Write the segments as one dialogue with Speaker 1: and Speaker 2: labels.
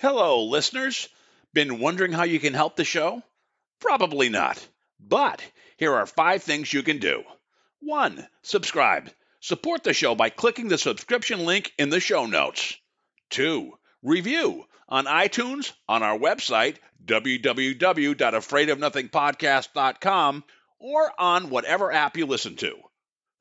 Speaker 1: Hello, listeners. Been wondering how you can help the show? Probably not. But here are five things you can do. One, subscribe. Support the show by clicking the subscription link in the show notes. Two, review on iTunes, on our website, www.afraidofnothingpodcast.com, or on whatever app you listen to.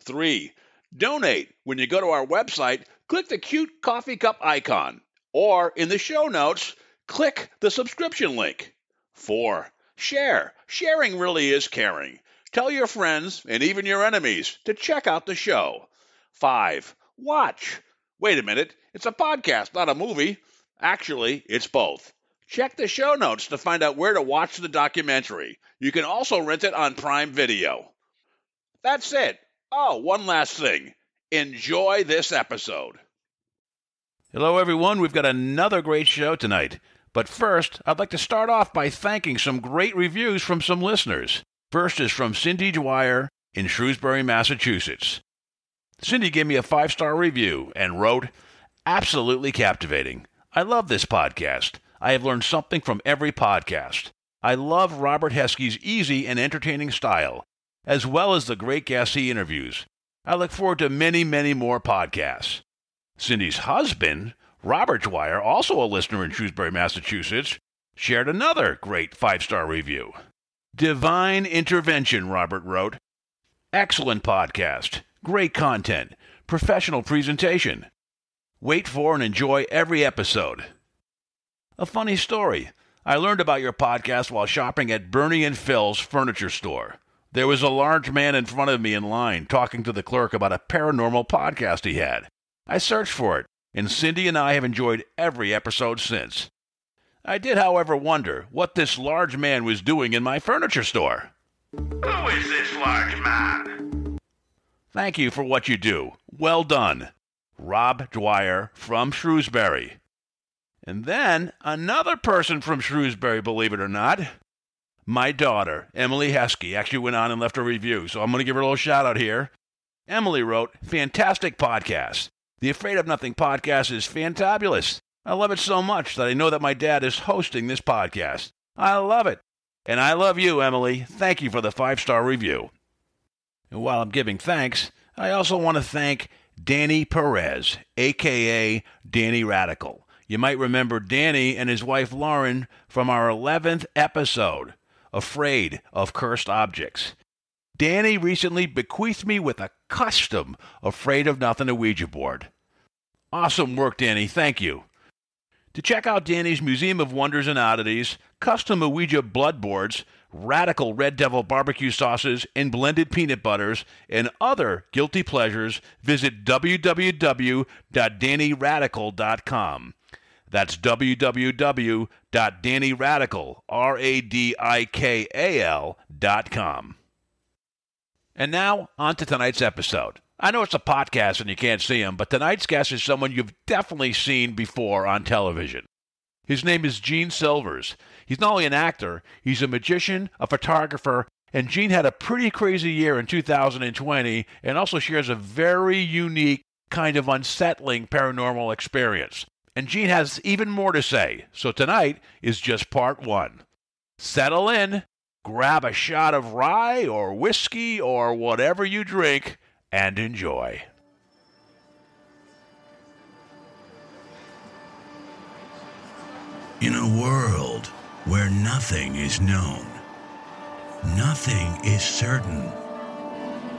Speaker 1: Three, donate. When you go to our website, click the cute coffee cup icon, or in the show notes, click the subscription link. Four, share. Sharing really is caring. Tell your friends and even your enemies to check out the show. Five, watch. Wait a minute, it's a podcast, not a movie. Actually, it's both. Check the show notes to find out where to watch the documentary. You can also rent it on Prime Video. That's it. Oh, one last thing. Enjoy this episode.
Speaker 2: Hello, everyone. We've got another great show tonight. But first, I'd like to start off by thanking some great reviews from some listeners. First is from Cindy Dwyer in Shrewsbury, Massachusetts. Cindy gave me a five star review and wrote, Absolutely captivating. I love this podcast. I have learned something from every podcast. I love Robert Heske's easy and entertaining style, as well as the great guests he interviews. I look forward to many, many more podcasts. Cindy's husband, Robert Dwyer, also a listener in Shrewsbury, Massachusetts, shared another great five star review. Divine intervention, Robert wrote. Excellent podcast. Great content. Professional presentation. Wait for and enjoy every episode. A funny story. I learned about your podcast while shopping at Bernie and Phyl's furniture store. There was a large man in front of me in line talking to the clerk about a paranormal podcast he had. I searched for it, and Cindy and I have enjoyed every episode since. I did, however, wonder what this large man was doing in my furniture store.
Speaker 3: Who is this large man?
Speaker 2: Thank you for what you do. Well done. Rob Dwyer from Shrewsbury. And then another person from Shrewsbury, believe it or not. My daughter, Emily Heske, actually went on and left a review, so I'm going to give her a little shout out here. Emily wrote, Fantastic podcast. The Afraid of Nothing podcast is fantabulous. I love it so much that I know that my dad is hosting this podcast. I love it. And I love you, Emily. Thank you for the five star review. And while I'm giving thanks, I also want to thank Danny Perez, aka Danny Radical. You might remember Danny and his wife Lauren from our 11th episode, Afraid of Cursed Objects. Danny recently bequeathed me with a custom Afraid of Nothing Ouija board. Awesome work, Danny. Thank you. To check out Danny's Museum of Wonders and Oddities, custom Ouija blood boards, radical Red Devil barbecue sauces, and blended peanut butters, and other guilty pleasures, visit www.dannyradical.com. That's www.dannyradical.com. And now, on to tonight's episode. I know it's a podcast and you can't see him, but tonight's guest is someone you've definitely seen before on television. His name is Gene Silvers. He's not only an actor, he's a magician, a photographer, and Gene had a pretty crazy year in 2020 and also shares a very unique, kind of unsettling paranormal experience. And Gene has even more to say, so tonight is just part one. Settle in, grab a shot of rye or whiskey or whatever you drink, and enjoy.
Speaker 4: In a world where nothing is known, nothing is certain,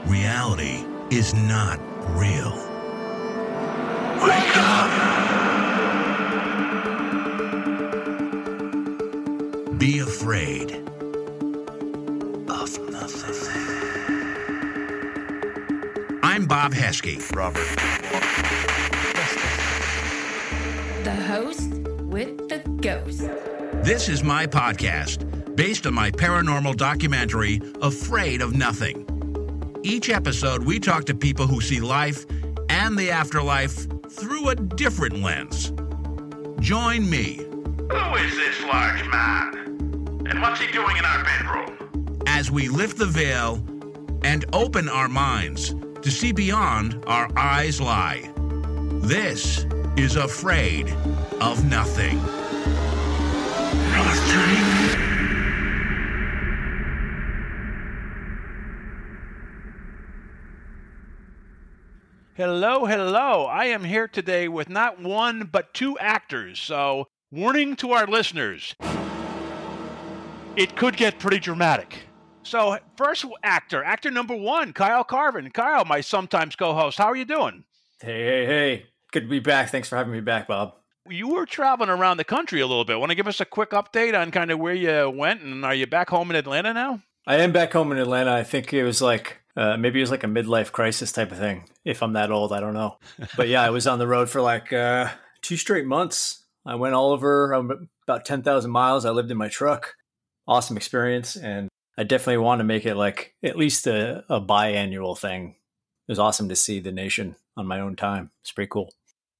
Speaker 4: reality is not real. Wake up! Be afraid of nothing. I'm Bob Heske.
Speaker 2: Robert.
Speaker 5: The host with the ghost.
Speaker 4: This is my podcast based on my paranormal documentary, Afraid of Nothing. Each episode, we talk to people who see life and the afterlife through a different lens. Join me
Speaker 3: Who is this large man? And what's he doing in our bedroom?
Speaker 4: As we lift the veil and open our minds to see beyond our eyes lie. This is Afraid of Nothing. Nothing.
Speaker 2: Hello, hello. I am here today with not one, but two actors. So, warning to our listeners it could get pretty dramatic. So, first actor, actor number one, Cuyle Carvin. Cuyle, my sometimes co host, how are you doing?
Speaker 6: Hey, hey, hey. Good to be back. Thanks for having me back, Bob.
Speaker 2: You were traveling around the country a little bit. Want to give us a quick update on kind of where you went and are you back home in Atlanta now?
Speaker 6: I am back home in Atlanta. I think it was like uh, maybe it was like a midlife crisis type of thing. If I'm that old, I don't know. But yeah, I was on the road for like uh, two straight months. I went all over um, about 10,000 miles. I lived in my truck. Awesome experience. And I definitely want to make it like at least a, a biannual thing. It was awesome to see the nation on my own time. It's pretty cool.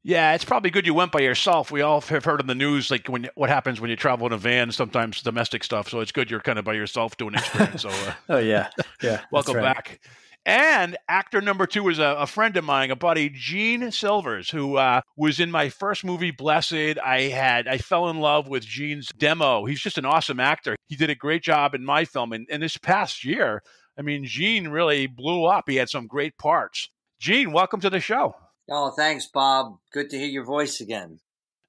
Speaker 2: Yeah, it's probably good you went by yourself. We all have heard in the news like when what happens when you travel in a van, sometimes domestic stuff. So it's good you're kind of by yourself doing experience. So, uh,
Speaker 6: oh yeah, yeah.
Speaker 2: welcome
Speaker 6: right.
Speaker 2: back. And actor number two is a, a, friend of mine, a buddy, Gene Silvers, who uh, was in my first movie, Blessed. I had I fell in love with Gene's demo. He's just an awesome actor. He did a great job in my film, and, and this past year, I mean, Gene really blew up. He had some great parts. Gene, welcome to the show.
Speaker 7: Oh, thanks, Bob. Good to hear your voice again.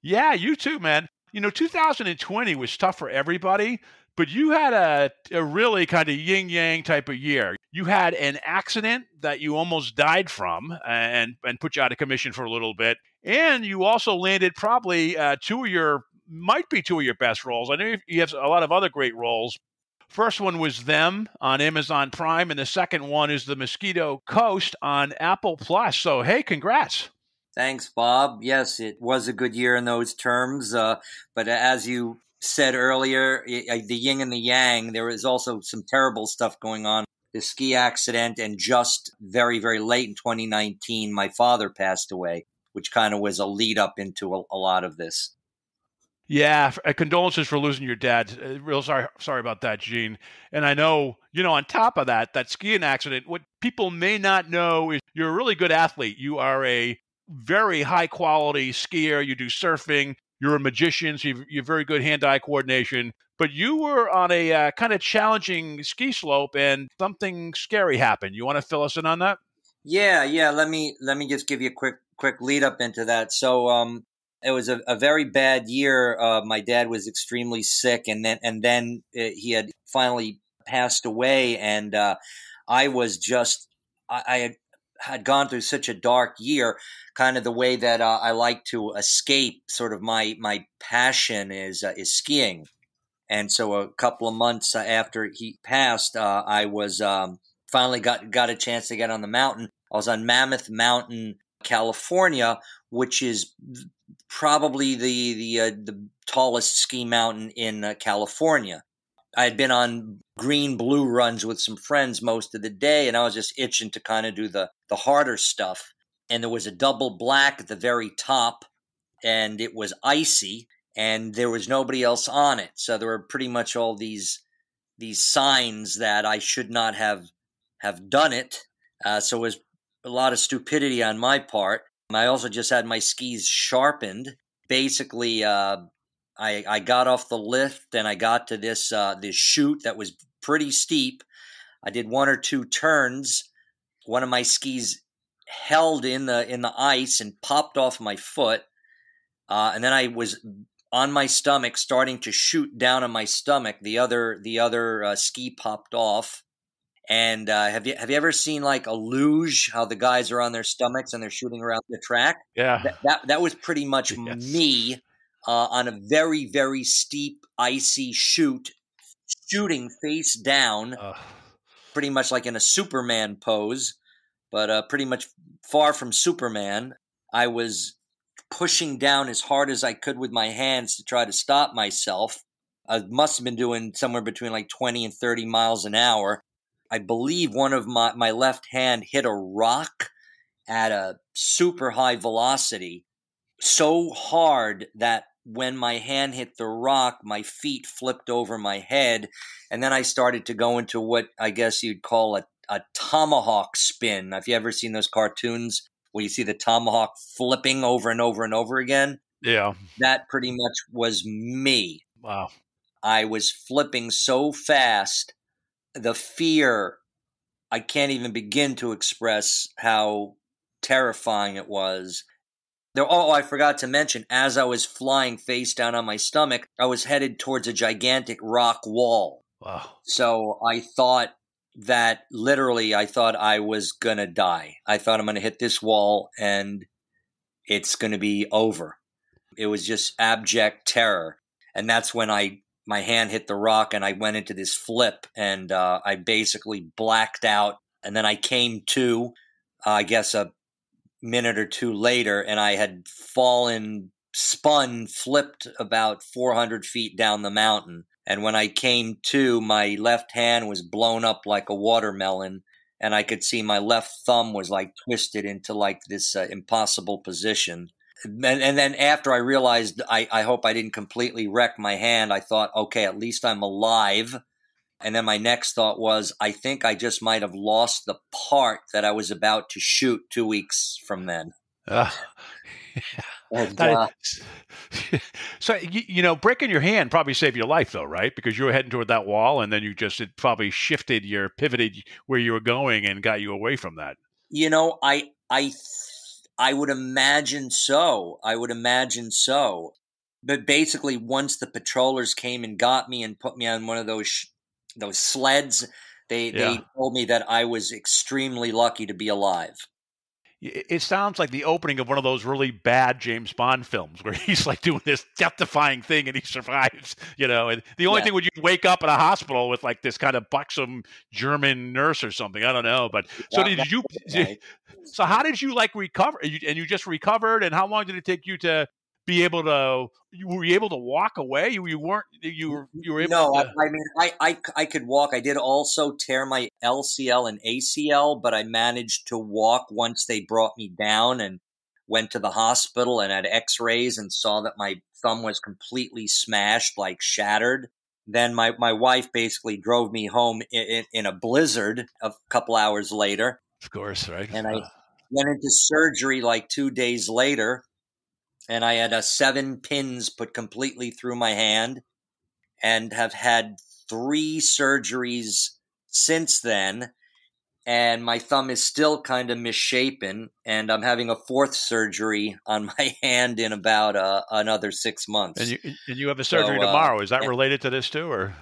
Speaker 2: Yeah, you too, man. You know, 2020 was tough for everybody, but you had a, a really kind of yin yang type of year. You had an accident that you almost died from and, and put you out of commission for a little bit. And you also landed probably uh, two of your, might be two of your best roles. I know you have a lot of other great roles. First one was Them on Amazon Prime, and the second one is The Mosquito Coast on Apple Plus. So, hey, congrats.
Speaker 7: Thanks, Bob. Yes, it was a good year in those terms. Uh, but as you said earlier, the yin and the yang, there is also some terrible stuff going on. The ski accident, and just very, very late in 2019, my father passed away, which kind of was a lead up into a, a lot of this.
Speaker 2: Yeah, uh, condolences for losing your dad. Uh, real sorry, sorry about that, Gene. And I know, you know, on top of that, that skiing accident. What people may not know is you're a really good athlete. You are a very high quality skier. You do surfing. You're a magician, so you've, you've very good hand-eye coordination. But you were on a uh, kind of challenging ski slope, and something scary happened. You want to fill us in on that?
Speaker 7: Yeah, yeah. Let me let me just give you a quick quick lead up into that. So, um, it was a, a very bad year. Uh, my dad was extremely sick, and then and then uh, he had finally passed away, and uh, I was just I, I, had had gone through such a dark year. Kind of the way that uh, I like to escape, sort of my my passion is uh, is skiing, and so a couple of months after he passed, uh, I was um, finally got got a chance to get on the mountain. I was on Mammoth Mountain, California, which is probably the the uh, the tallest ski mountain in uh, California. I had been on green blue runs with some friends most of the day, and I was just itching to kind of do the the harder stuff. And there was a double black at the very top, and it was icy, and there was nobody else on it. So there were pretty much all these these signs that I should not have have done it. Uh, so it was a lot of stupidity on my part. I also just had my skis sharpened. Basically, uh, I, I got off the lift and I got to this uh, this chute that was pretty steep. I did one or two turns. One of my skis held in the in the ice and popped off my foot, uh, and then I was on my stomach, starting to shoot down on my stomach. The other the other uh, ski popped off, and uh, have you have you ever seen like a luge? How the guys are on their stomachs and they're shooting around the track?
Speaker 2: Yeah,
Speaker 7: that that, that was pretty much
Speaker 2: Yes.
Speaker 7: me uh, on a very very steep icy chute, shooting face down,
Speaker 2: Ugh.
Speaker 7: pretty much like in a Superman pose, but uh, pretty much far from Superman. I was pushing down as hard as I could with my hands to try to stop myself. I must have been doing somewhere between like 20 and 30 miles an hour. I believe one of my, my left hand hit a rock at a super high velocity, so hard that when my hand hit the rock, my feet flipped over my head. And then I started to go into what I guess you'd call a, a tomahawk spin. Have you ever seen those cartoons where you see the tomahawk flipping over and over and over again?
Speaker 2: yeah.
Speaker 7: That pretty much was me.
Speaker 2: Wow.
Speaker 7: I was flipping so fast. The fear, I can't even begin to express how terrifying it was. There, oh, I forgot to mention, as I was flying face down on my stomach, I was headed towards a gigantic rock wall.
Speaker 2: Wow.
Speaker 7: So I thought that literally, I thought I was going to die. I thought I'm going to hit this wall and it's going to be over. It was just abject terror. And that's when I my hand hit the rock and I went into this flip and uh, I basically blacked out. And then I came to, uh, I guess, a minute or two later, and I had fallen, spun, flipped about 400 feet down the mountain. And when I came to, my left hand was blown up like a watermelon, and I could see my left thumb was like twisted into like this uh, impossible position. And, and, then after I realized I, I hope I didn't completely wreck my hand, I thought, okay, at least I'm alive. And then my next thought was, I think I just might have lost the part that I was about to shoot two weeks from then.
Speaker 2: Uh,
Speaker 7: Uh,
Speaker 2: so you, you know, breaking your hand probably saved your life, though, right? Because you were heading toward that wall, and then you just it probably shifted your pivoted where you were going and got you away from that.
Speaker 7: you know, I, I, I would imagine so. I would imagine so. But basically, once the patrollers came and got me and put me on one of those sh- those sleds, they they told me that I was extremely lucky to be alive.
Speaker 2: It sounds like the opening of one of those really bad James Bond films where he's like doing this death-defying thing and he survives, you know. And the only
Speaker 7: Yeah.
Speaker 2: thing would you wake up in a hospital with like this kind of buxom German nurse or something. I don't know, but so
Speaker 7: Yeah,
Speaker 2: did you?
Speaker 7: Right.
Speaker 2: So how did you like recover? And you, and you just recovered, and how long did it take you to be able to? You were you able to walk away? You you weren't you were you were able
Speaker 7: No, I,
Speaker 2: to.
Speaker 7: I mean, I, I, I could walk. I did also tear my LCL and ACL, but I managed to walk once they brought me down and went to the hospital and had x rays and saw that my thumb was completely smashed, like shattered. Then my, my wife basically drove me home in, in, in a blizzard a couple hours later.
Speaker 2: of course, right?
Speaker 7: And I- Went into surgery like two days later, and I had uh, seven pins put completely through my hand, and have had three surgeries since then. And my thumb is still kind of misshapen, and I'm having a fourth surgery on my hand in about uh, another six months.
Speaker 2: and you and you have a surgery
Speaker 7: So, uh,
Speaker 2: tomorrow. Is that related to this too, or?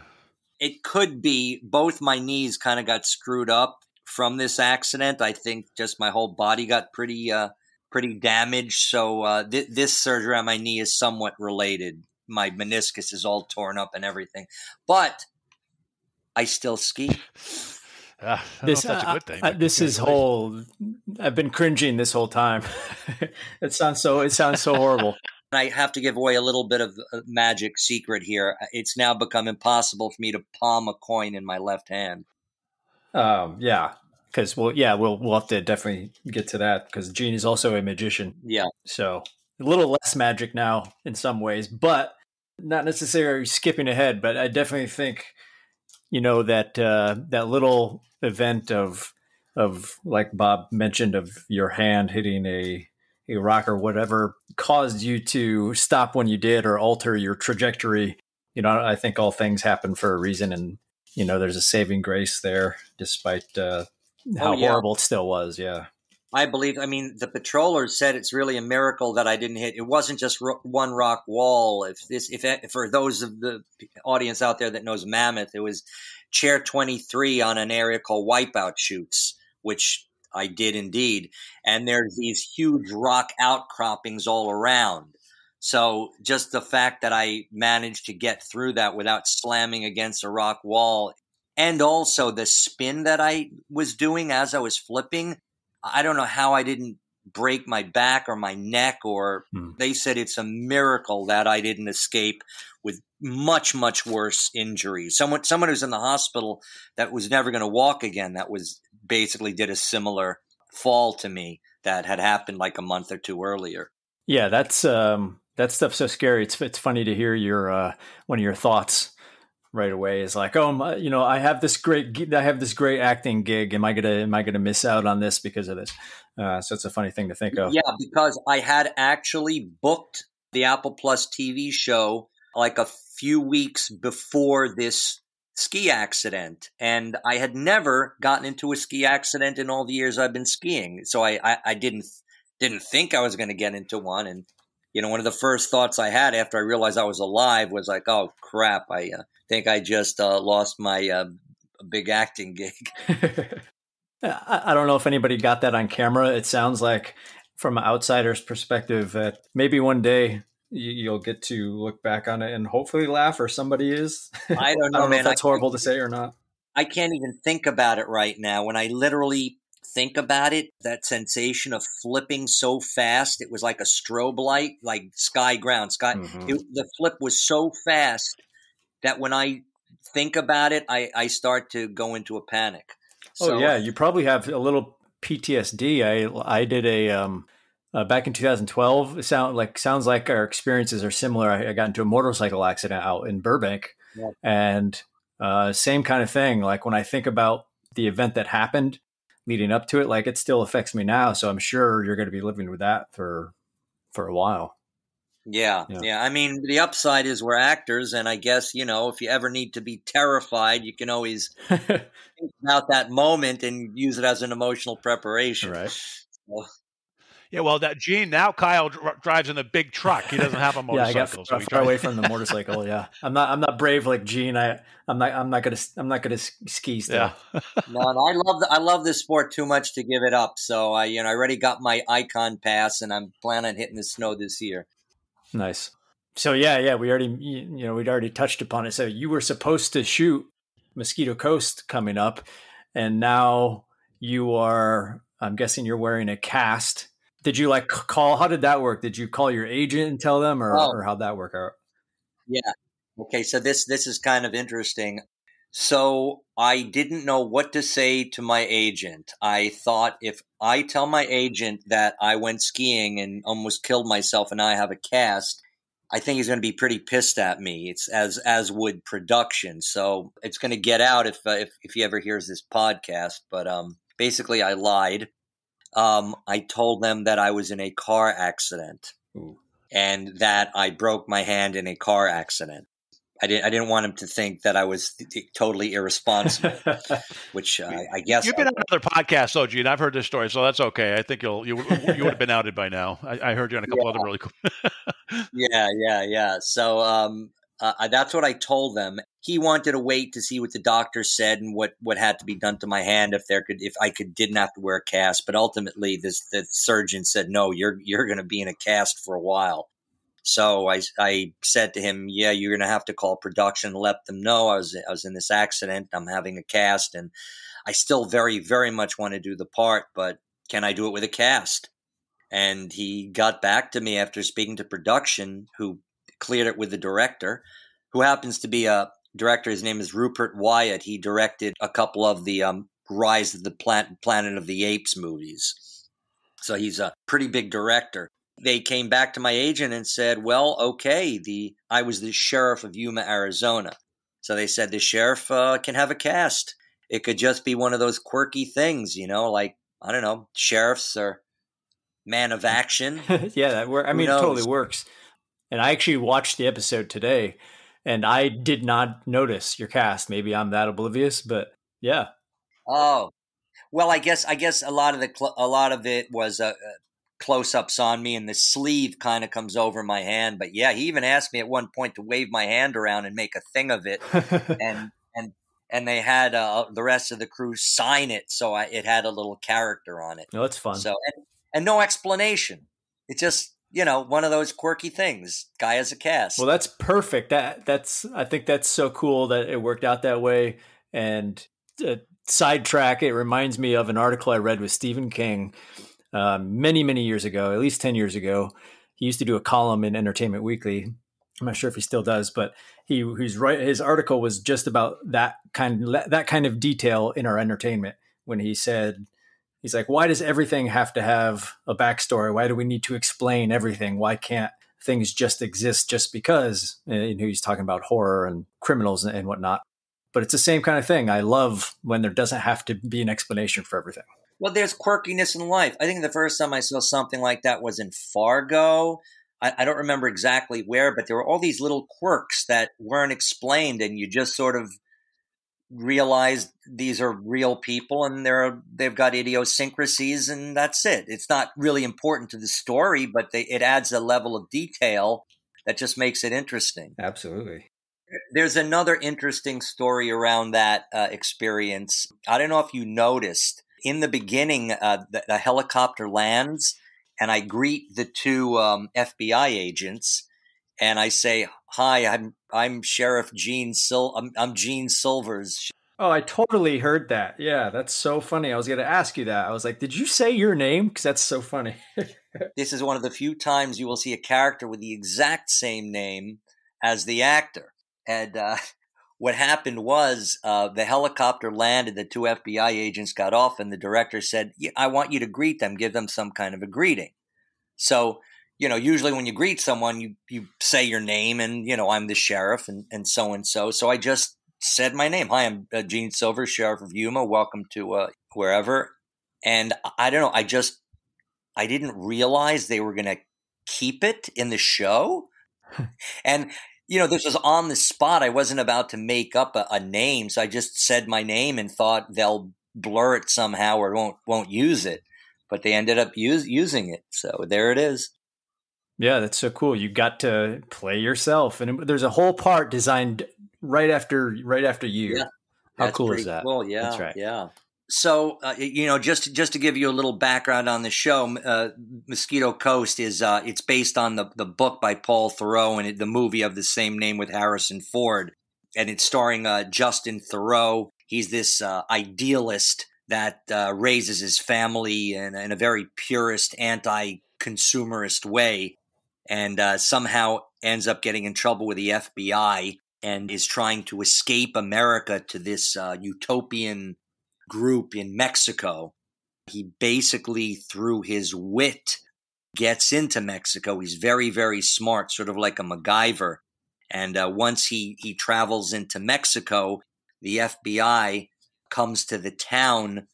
Speaker 7: it could be both my knees kind of got screwed up from this accident. I think just my whole body got pretty uh pretty damaged. So uh th- this surgery on my knee is somewhat related. My meniscus is all torn up and everything. But I still ski.
Speaker 2: Uh,
Speaker 6: This,
Speaker 2: know if a
Speaker 6: uh,
Speaker 2: good thing.
Speaker 6: uh,
Speaker 2: but
Speaker 6: this is whole. I've been cringing this whole time. it sounds so. It sounds so horrible.
Speaker 7: I have to give away a little bit of uh, magic secret here. It's now become impossible for me to palm a coin in my left hand.
Speaker 6: Um, yeah, because well, yeah, we'll we'll have to definitely get to that because Gene is also a magician.
Speaker 7: Yeah.
Speaker 6: So a little less magic now in some ways, but not necessarily skipping ahead. But I definitely think, you know, that uh, that little event of of like Bob mentioned of your hand hitting a a rock or whatever caused you to stop when you did or alter your trajectory. You know, I think all things happen for a reason, and you know, there's a saving grace there, despite uh, how
Speaker 7: Oh, yeah.
Speaker 6: horrible it still was. Yeah.
Speaker 7: I believe. I mean, the patrollers said it's really a miracle that I didn't hit. It wasn't just ro- one rock wall. If this, if if for those of the audience out there that knows Mammoth, it was chair twenty three on an area called Wipeout Chutes, which I did indeed. And there's these huge rock outcroppings all around. So just the fact that I managed to get through that without slamming against a rock wall, and also the spin that I was doing as I was flipping. I don't know how I didn't break my back or my neck, or
Speaker 6: Hmm.
Speaker 7: they said it's a miracle that I didn't escape with much, much worse injuries. Someone, someone who's in the hospital that was never going to walk again, that was basically did a similar fall to me that had happened like a month or two earlier.
Speaker 6: Yeah, that's um, that stuff's so scary. It's it's funny to hear your uh, one of your thoughts right away is like, oh, my, you know, I have this great, I have this great acting gig. Am I gonna, am I gonna miss out on this because of this? Uh, so it's a funny thing to think of.
Speaker 7: Yeah, because I had actually booked the Apple Plus TV show like a few weeks before this ski accident and i had never gotten into a ski accident in all the years i've been skiing so i i, I didn't didn't think i was going to get into one and you know one of the first thoughts i had after i realized i was alive was like oh crap i uh, think i just uh, lost my uh, big acting gig
Speaker 6: I, don't know if anybody got that on camera. It sounds like, from an outsider's perspective, that maybe one day you, you'll get to look back on it and hopefully laugh, or somebody is.
Speaker 7: I don't know,
Speaker 6: I don't know
Speaker 7: man.
Speaker 6: if that's
Speaker 7: I-
Speaker 6: horrible to say or not.
Speaker 7: I can't even think about it right now. When I literally think about it, that sensation of flipping so fast, it was like a strobe light, like sky ground. Sky.
Speaker 6: Mhm.
Speaker 7: It, the flip was so fast that when I think about it, I, I start to go into a panic.
Speaker 6: Oh yeah, you probably have a little PTSD. I I did a um uh, back in 2012. Sound like sounds like our experiences are similar. I, I got into a motorcycle accident out in Burbank,
Speaker 7: Yeah.
Speaker 6: and uh, same kind of thing. Like when I think about the event that happened leading up to it, like it still affects me now. So I'm sure you're going to be living with that for for a while.
Speaker 7: Yeah,
Speaker 6: Yeah.
Speaker 7: yeah, I mean, the upside is we're actors, and I guess you know if you ever need to be terrified, you can always think about that moment and use it as an emotional preparation.
Speaker 6: Right.
Speaker 7: So,
Speaker 2: Yeah, well, that Gene now Cuyle dr- drives in a big truck. He doesn't have a
Speaker 6: yeah, I
Speaker 2: motorcycle,
Speaker 6: got
Speaker 2: so
Speaker 6: far, far away from the motorcycle. Yeah, I'm not. I'm not brave like Gene. I. I'm not. I'm not gonna. I'm not gonna s- ski still.
Speaker 2: Yeah,
Speaker 7: no, no, I love the, I love this sport too much to give it up. So I, you know, I already got my Ikon pass, and I'm planning on hitting the snow this year.
Speaker 6: Nice. So yeah, yeah, we already you you know we'd already touched upon it. So you were supposed to shoot Mosquito Coast coming up, and now you are. I'm guessing you're wearing a cast. Did you like call? How did that work? Did you call your agent and tell them, or,
Speaker 7: Oh.
Speaker 6: or how'd that work out? Yeah.
Speaker 7: Okay, so this this is kind of interesting. So I didn't know what to say to my agent. I thought if I tell my agent that I went skiing and almost killed myself and I have a cast, I think he's going to be pretty pissed at me. It's as as would production. So it's going to get out if uh, if if he ever hears this podcast. But um, basically, I lied. Um, I told them that I was in a car accident
Speaker 6: Ooh.
Speaker 7: and that I broke my hand in a car accident. I didn't. I didn't want him to think that I was totally irresponsible, which I, I guess.
Speaker 2: you've been on other podcasts, though, Gene. I've heard this story, so that's okay. I think you'll you you would have been outed by now. I, I heard you on a couple other really cool.
Speaker 7: yeah, yeah, yeah. So um, uh, that's what I told them. He wanted to wait to see what the doctor said and what, what had to be done to my hand if there could if I could didn't have to wear a cast. But ultimately, this the surgeon said no, you're you're going to be in a cast for a while. So I, I said to him, yeah, you're going to have to call production and let them know I was I was in this accident. I'm having a cast, and I still very very much want to do the part, but can I do it with a cast? And he got back to me after speaking to production, who cleared it with the director, who happens to be a director. His name is Rupert Wyatt. He directed a couple of the um, Rise of the Plan- Planet of the Apes movies. So he's a pretty big director. They came back to my agent and said, "Well, okay, the I was the sheriff of Yuma, Arizona." So they said the sheriff uh, can have a cast. It could just be one of those quirky things, you know, like I don't know, sheriffs are man of action.
Speaker 6: yeah, that work. I mean, it totally works. And I actually watched the episode today, and I did not notice your cast. Maybe I'm that oblivious, but yeah,
Speaker 7: Oh, well, I guess I guess a lot of the cl- a lot of it was uh, uh, close ups on me, and the sleeve kind of comes over my hand. But yeah, he even asked me at one point to wave my hand around and make a thing of it, and and and they had uh, the rest of the crew sign it, so I, it had a little character on it.
Speaker 6: no, it's fun.
Speaker 7: So and, and no explanation. It just you know one of those quirky things. Guy has a cast.
Speaker 6: Well, that's perfect. That that's I think that's so cool that it worked out that way. And uh, sidetrack, it reminds me of an article I read with Stephen King um, many many years ago, at least ten years ago. He used to do a column in Entertainment Weekly. I'm not sure if he still does, but he he's right. His article was just about that kind that kind of detail in our entertainment when he said. He's like, why does everything have to have a backstory? Why do we need to explain everything? Why can't things just exist just because uh, you know he's talking about horror and criminals and, whatnot but it's the same kind of thing i love when there doesn't have to be an explanation for everything
Speaker 7: Well, there's quirkiness in life. I think the first time I saw something like that was in Fargo. I, I don't remember exactly where, but there were all these little quirks that weren't explained, and you just sort of realized these are real people and they're they've got idiosyncrasies and that's it. It's not really important to the story but they, it adds a level of detail that just makes it interesting.
Speaker 6: Absolutely.
Speaker 7: there's another interesting story around that uh, experience. I don't know if you noticed in the beginning uh, the, the helicopter lands and i greet the two um, fbi agents and I say, "Hi, I'm I'm Sheriff Gene Sil. I'm, I'm Gene Silvers."
Speaker 6: Oh, I totally heard that. Yeah, that's so funny. I was going to ask you that. I was like, "Did you say your name?" Because that's so funny.
Speaker 7: this is one of the few times you will see a character with the exact same name as the actor. And uh, what happened was uh, the helicopter landed. The two FBI agents got off, and the director said, "I want you to greet them. Give them some kind of a greeting." So you know, usually when you greet someone, you you say your name and you know I'm the sheriff and and so and so. So I just said my name. Hi, I'm uh, Gene Silver, sheriff of Yuma. Welcome to uh, wherever. And I don't know. I just I didn't realize they were going to keep it in the show. and you know, this was on the spot. I wasn't about to make up a, a name, so I just said my name and thought they'll blur it somehow or won't won't use it. But they ended up use, using it. So there it is.
Speaker 6: Yeah, that's so cool. You got to play yourself, and there's a whole part designed right after right after you.
Speaker 7: Yeah,
Speaker 6: How cool is that?
Speaker 7: Cool, yeah,
Speaker 6: That's right.
Speaker 7: yeah. So uh, you know, just just to give you a little background on the show, uh, Mosquito Coast is uh, it's based on the the book by Paul Theroux and it, the movie of the same name with Harrison Ford, and it's starring uh, Justin Theroux. He's this uh, idealist that uh, raises his family in, in a very purist, anti-consumerist way and uh, somehow ends up getting in trouble with the FBI and is trying to escape America to this uh, utopian group in Mexico. He basically, through his wit, gets into Mexico. He's very, very smart, sort of like a MacGyver. And uh, once he, he travels into Mexico, the FBI comes to the town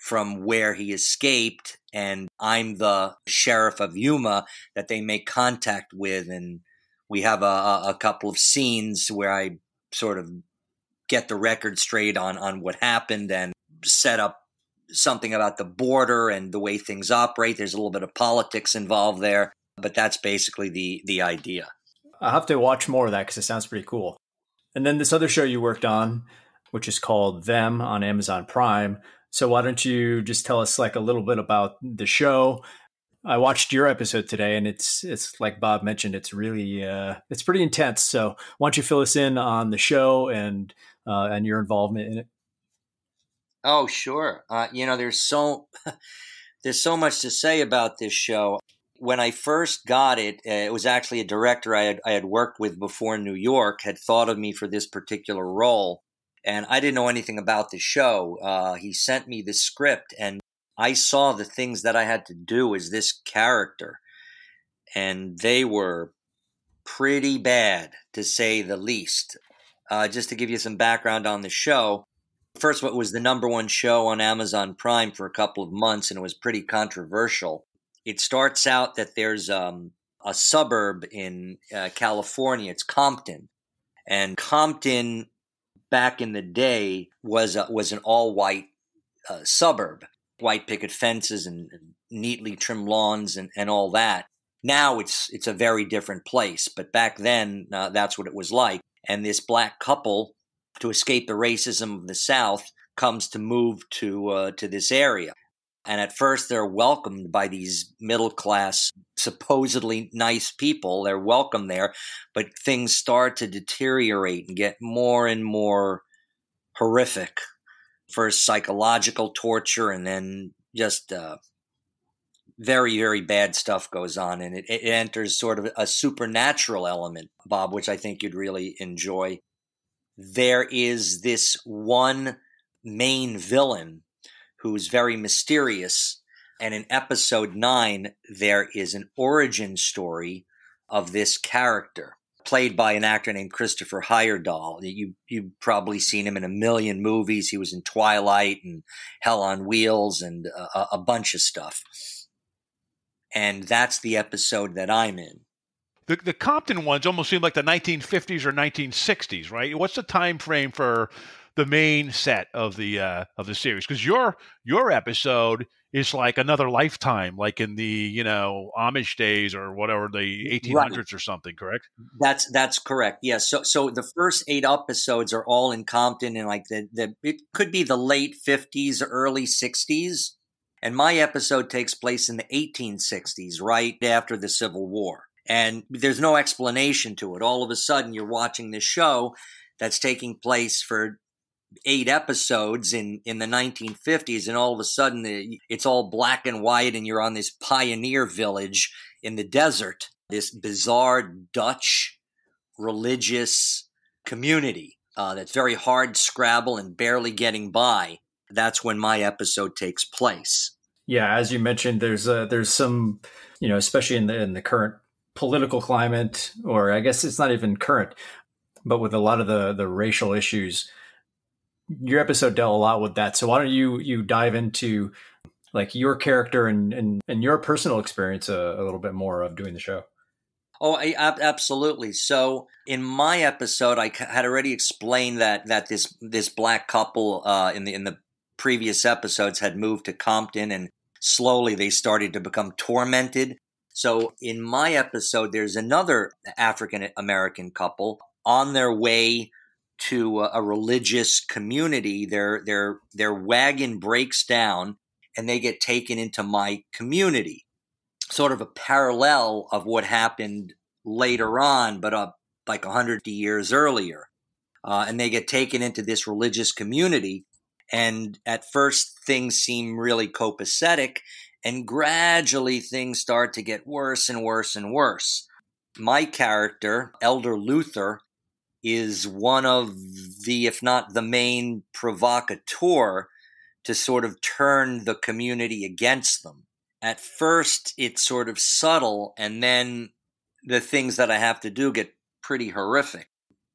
Speaker 7: from where he escaped and I'm the sheriff of Yuma that they make contact with and we have a, a couple of scenes where I sort of get the record straight on on what happened and set up something about the border and the way things operate. There's a little bit of politics involved there, but that's basically the the idea.
Speaker 6: I'll have to watch more of that because it sounds pretty cool. And then this other show you worked on, which is called Them on Amazon Prime, so why don't you just tell us like a little bit about the show? I watched your episode today, and it's it's like Bob mentioned, it's really uh, it's pretty intense. So why don't you fill us in on the show and uh, and your involvement in it?
Speaker 7: Oh, sure. Uh, you know, there's so there's so much to say about this show. When I first got it, uh, it was actually a director I had I had worked with before in New York had thought of me for this particular role, and I didn't know anything about the show. Uh, he sent me the script, and I saw the things that I had to do as this character, and they were pretty bad to say the least. Uh, just to give you some background on the show, first, what was the number one show on Amazon Prime for a couple of months, and it was pretty controversial. It starts out that there's um, a suburb in uh, California. It's Compton, and Compton back in the day was was an all white uh, suburb, white picket fences and, and neatly trimmed lawns and, and all that. Now it's it's a very different place, but back then uh, that's what it was like. And this black couple, to escape the racism of the South, comes to move to uh, to this area. And at first, they're welcomed by these middle class, supposedly nice people. They're welcome there, but things start to deteriorate and get more and more horrific. First, psychological torture, and then just uh, very, very bad stuff goes on. And it, it enters sort of a supernatural element, Bob, which I think you'd really enjoy. There is this one main villain who's very mysterious. And in episode nine, there is an origin story of this character played by an actor named Christopher Heyerdahl. You you've probably seen him in a million movies. He was in Twilight and Hell on Wheels and a, a bunch of stuff. And that's the episode that I'm in.
Speaker 2: the the Compton ones almost seem like the 1950s or 1960s, right? What's the time frame for the main set of the uh, of the series? Because your your episode is like another lifetime, like in the you know Amish days or whatever the 1800s right. or something. Correct?
Speaker 7: That's that's correct. Yes. So so the first eight episodes are all in Compton, and like the the it could be the late 50s, early 60s. And my episode takes place in the 1860s, right after the Civil War. And there's no explanation to it. All of a sudden, you're watching this show that's taking place for eight episodes in in the 1950s and all of a sudden it's all black and white and you're on this pioneer village in the desert this bizarre dutch religious community uh, that's very hard scrabble and barely getting by. That's when my episode takes place.
Speaker 6: Yeah as you mentioned there's uh, there's some you know especially in the in the current political climate or i guess it's not even current but with a lot of the the racial issues your episode dealt a lot with that. So why don't you you dive into like your character and and, and your personal experience a, a little bit more of doing the show?
Speaker 7: Oh, I, absolutely. So in my episode, I had already explained that that this this black couple uh, in the in the previous episodes had moved to Compton, and slowly they started to become tormented. So in my episode, there's another African American couple on their way to a, religious community, their their their wagon breaks down and they get taken into my community. Sort of a parallel of what happened later on, but uh, like 100 years earlier. Uh, and they get taken into this religious community. And at first, things seem really copacetic, and gradually things start to get worse and worse and worse. My character, Elder Luther, is one of the, if not the main provocateur to sort of turn the community against them. At first, it's sort of subtle, and then the things that I have to do get pretty horrific.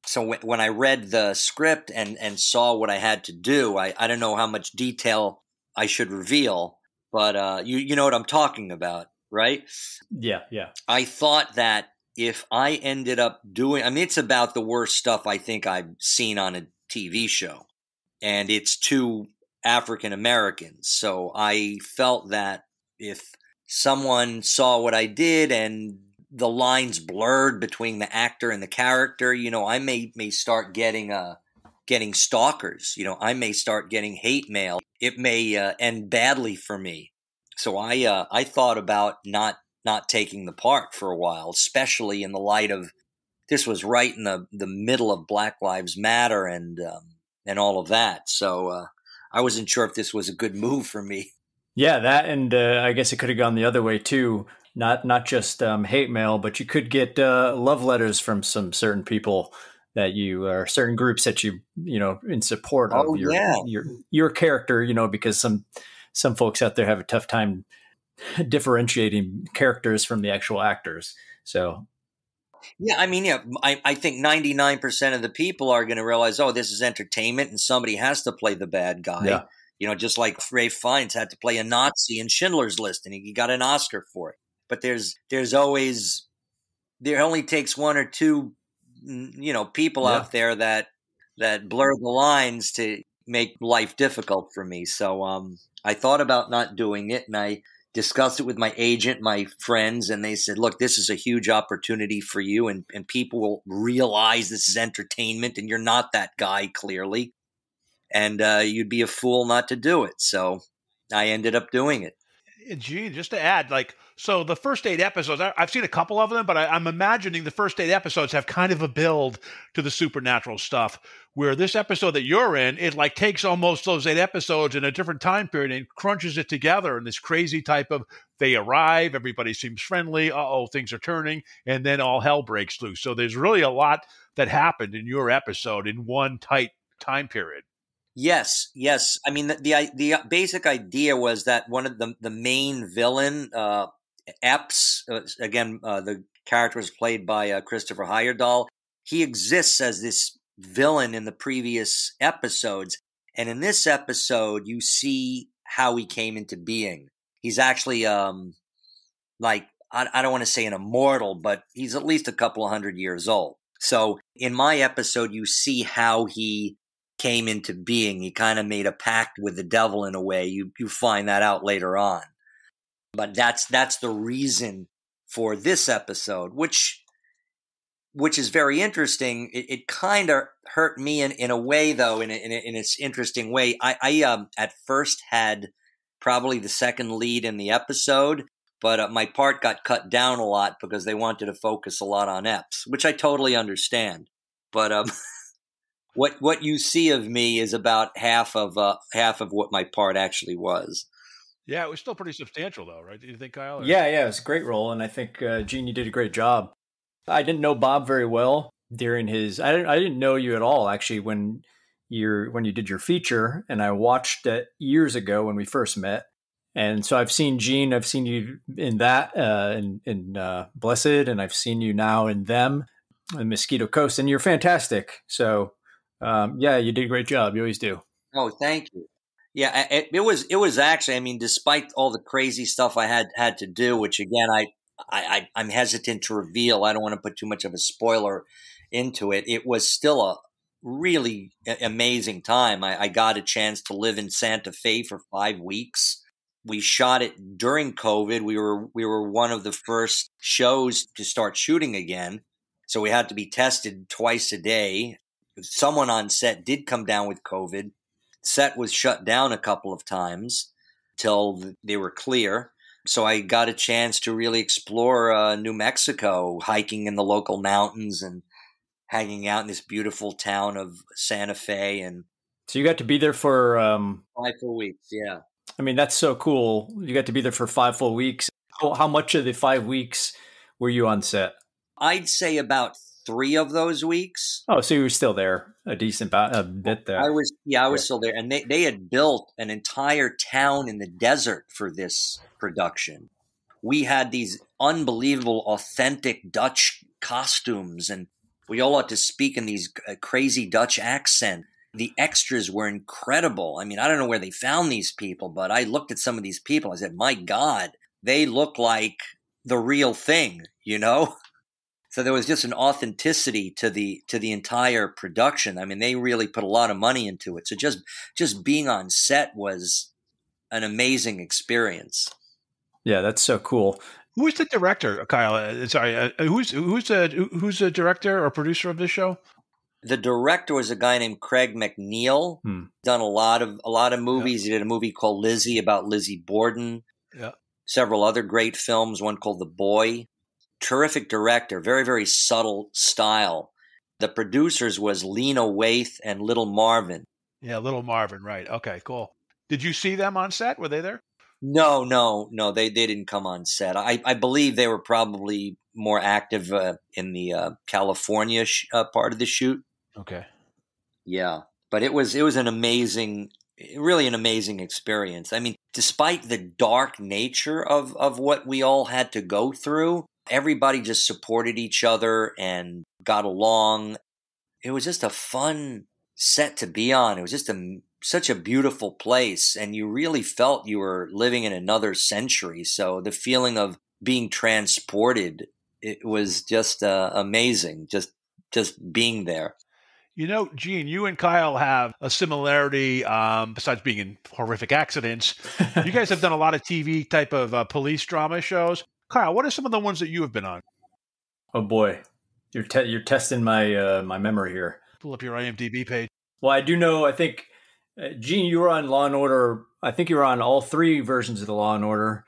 Speaker 7: So when I read the script and, and saw what I had to do, I, I don't know how much detail I should reveal, but uh, you you know what I'm talking about, right?
Speaker 6: Yeah, yeah.
Speaker 7: I thought that if I ended up doing, I mean, it's about the worst stuff I think I've seen on a TV show. And it's two African Americans. So I felt that if someone saw what I did and the lines blurred between the actor and the character, you know, I may may start getting uh getting stalkers. You know, I may start getting hate mail. It may uh, end badly for me. So I uh, I thought about not not taking the part for a while, especially in the light of this was right in the, the middle of Black Lives Matter and um, and all of that. So uh, I wasn't sure if this was a good move for me.
Speaker 6: Yeah, that and uh, I guess it could have gone the other way too. Not not just um, hate mail, but you could get uh, love letters from some certain people that you or certain groups that you you know in support of
Speaker 7: oh,
Speaker 6: your
Speaker 7: yeah.
Speaker 6: your your character. You know, because some some folks out there have a tough time differentiating characters from the actual actors. So
Speaker 7: yeah, I mean, yeah, I, I think 99% of the people are going to realize, oh, this is entertainment and somebody has to play the bad guy.
Speaker 6: Yeah.
Speaker 7: You know, just like Ralph Fiennes had to play a Nazi in Schindler's List and he got an Oscar for it. But there's there's always there only takes one or two you know people yeah. out there that that blur the lines to make life difficult for me. So um I thought about not doing it and I discussed it with my agent, my friends, and they said, look, this is a huge opportunity for you, and, and people will realize this is entertainment, and you're not that guy, clearly. And uh, you'd be a fool not to do it. So I ended up doing it.
Speaker 2: Gee, just to add, like, so the first eight episodes, I, have seen a couple of them, but I, I'm imagining the first eight episodes have kind of a build to the supernatural stuff. Where this episode that you're in, it like takes almost those eight episodes in a different time period and crunches it together in this crazy type of they arrive, everybody seems friendly, uh oh, things are turning, and then all hell breaks loose. So there's really a lot that happened in your episode in one tight time period.
Speaker 7: Yes, yes. I mean, the the, the basic idea was that one of the the main villain, uh, Epps, uh, again, uh, the character was played by uh, Christopher Heyerdahl. He exists as this villain in the previous episodes, and in this episode, you see how he came into being. He's actually um, like I, I don't want to say an immortal, but he's at least a couple of hundred years old. So in my episode, you see how he came into being. He kind of made a pact with the devil in a way. You you find that out later on. But that's that's the reason for this episode, which which is very interesting. It, it kind of hurt me in, in a way, though, in, a, in, a, in its interesting way. I, I um, at first had probably the second lead in the episode, but uh, my part got cut down a lot because they wanted to focus a lot on Epps, which I totally understand. But um, what what you see of me is about half of uh, half of what my part actually was.
Speaker 2: Yeah, it was still pretty substantial, though, right? Do you think, Cuyle? Or?
Speaker 6: Yeah, yeah, it was a great role, and I think uh, Gene, you did a great job. I didn't know Bob very well during his. I didn't. I didn't know you at all actually when you're when you did your feature, and I watched it years ago when we first met. And so I've seen Gene. I've seen you in that uh, in in uh, Blessed, and I've seen you now in them, in Mosquito Coast, and you're fantastic. So um, yeah, you did a great job. You always do.
Speaker 7: Oh, thank you. Yeah, it, it was it was actually. I mean, despite all the crazy stuff I had had to do, which again I I, I am hesitant to reveal. I don't want to put too much of a spoiler into it. It was still a really amazing time. I, I got a chance to live in Santa Fe for five weeks. We shot it during COVID. We were we were one of the first shows to start shooting again, so we had to be tested twice a day. Someone on set did come down with COVID. Set was shut down a couple of times till they were clear so I got a chance to really explore uh, New Mexico, hiking in the local mountains and hanging out in this beautiful town of Santa Fe. And
Speaker 6: so you got to be there for um,
Speaker 7: five full weeks. Yeah,
Speaker 6: I mean that's so cool. You got to be there for five full weeks. How, how much of the five weeks were you on set?
Speaker 7: I'd say about three of those weeks.
Speaker 6: Oh, so you were still there a decent a bit there.
Speaker 7: I was, yeah, I was yeah. still there, and they they had built an entire town in the desert for this production. We had these unbelievable, authentic Dutch costumes, and we all had to speak in these uh, crazy Dutch accent. The extras were incredible. I mean, I don't know where they found these people, but I looked at some of these people. I said, "My God, they look like the real thing," you know. So there was just an authenticity to the to the entire production. I mean, they really put a lot of money into it. So just just being on set was an amazing experience.
Speaker 6: Yeah, that's so cool.
Speaker 2: Who's the director, Cuyle? Uh, sorry, uh, who's who's the who's the director or producer of this show?
Speaker 7: The director was a guy named Craig Macneill. Hmm. Done a lot of a lot of movies. Yeah. He did a movie called Lizzie about Lizzie Borden.
Speaker 2: Yeah.
Speaker 7: Several other great films. One called The Boy terrific director, very, very subtle style. The producers was Lena Waithe and Little Marvin.
Speaker 2: Yeah, Little Marvin, right. Okay, cool. Did you see them on set? Were they there?
Speaker 7: No, no, no. They they didn't come on set. I, I believe they were probably more active uh, in the uh, California sh- uh, part of the shoot.
Speaker 2: Okay.
Speaker 7: Yeah, but it was it was an amazing, really an amazing experience. I mean, despite the dark nature of of what we all had to go through, everybody just supported each other and got along. It was just a fun set to be on. It was just a such a beautiful place and you really felt you were living in another century. So the feeling of being transported it was just uh, amazing just just being there.
Speaker 2: You know, Gene, you and Cuyle have a similarity. Um, besides being in horrific accidents, you guys have done a lot of TV type of uh, police drama shows. Cuyle, what are some of the ones that you have been on?
Speaker 6: Oh boy, you're te- you're testing my uh, my memory here.
Speaker 2: Pull up your IMDb page.
Speaker 6: Well, I do know. I think uh, Gene, you were on Law and Order. I think you were on all three versions of the Law and Order.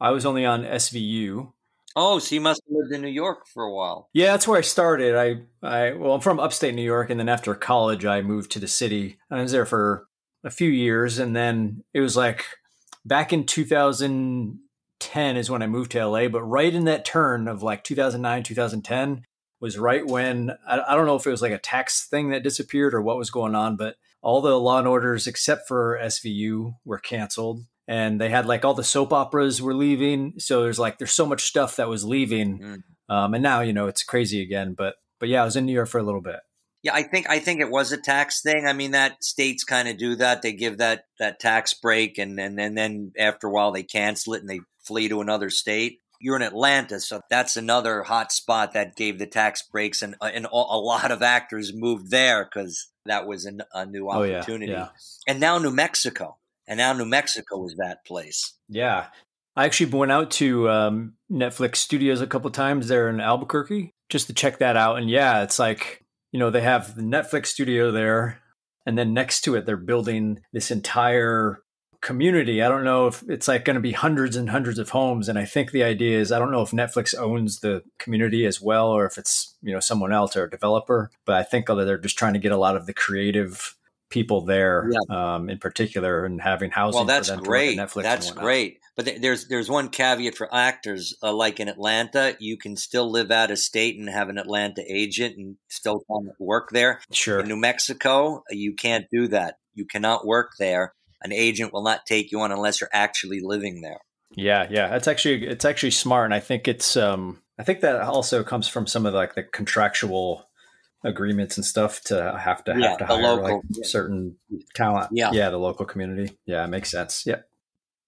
Speaker 6: I was only on SVU.
Speaker 7: Oh, so you must have lived in New York for a while.
Speaker 6: Yeah, that's where I started. I, I well, I'm from upstate New York, and then after college, I moved to the city. I was there for a few years, and then it was like back in 2000 10 is when I moved to LA, but right in that turn of like 2009, 2010 was right when I, I, don't know if it was like a tax thing that disappeared or what was going on, but all the law and orders except for SVU were canceled. And they had like all the soap operas were leaving. So there's like, there's so much stuff that was leaving. Mm. Um, and now, you know, it's crazy again. But, but yeah, I was in New York for a little bit.
Speaker 7: Yeah, I think I think it was a tax thing. I mean, that states kind of do that. They give that that tax break, and and and then after a while they cancel it and they flee to another state. you're in Atlanta, so that's another hot spot that gave the tax breaks, and uh, and a lot of actors moved there because that was a, a new
Speaker 6: Oh, yeah,
Speaker 7: opportunity.
Speaker 6: yeah.
Speaker 7: And now New Mexico, and now New Mexico is that place.
Speaker 6: Yeah. I actually went out to um, Netflix studios a couple times there in Albuquerque just to check that out. And yeah, it's like, you know, they have the Netflix studio there. And then next to it, they're building this entire community. I don't know if it's like going to be hundreds and hundreds of homes. And I think the idea is I don't know if Netflix owns the community as well or if it's, you know, someone else or a developer. But I think they're just trying to get a lot of the creative people there um, in particular and having housing
Speaker 7: Well, that's
Speaker 6: for them to
Speaker 7: great.
Speaker 6: Netflix
Speaker 7: That's great. But th- there's there's one caveat for actors, uh, like in Atlanta, you can still live out of state and have an Atlanta agent and still work there.
Speaker 6: Sure.
Speaker 7: In New Mexico, you can't do that. You cannot work there. An agent will not take you on unless you're actually living there.
Speaker 6: Yeah, yeah, that's actually it's actually smart, and I think it's um I think that also comes from some of the, like the contractual agreements and stuff to have to
Speaker 7: Yeah,
Speaker 6: have to hire
Speaker 7: local-
Speaker 6: like certain talent.
Speaker 7: Yeah.
Speaker 6: yeah, the local community. Yeah, it makes sense. Yeah,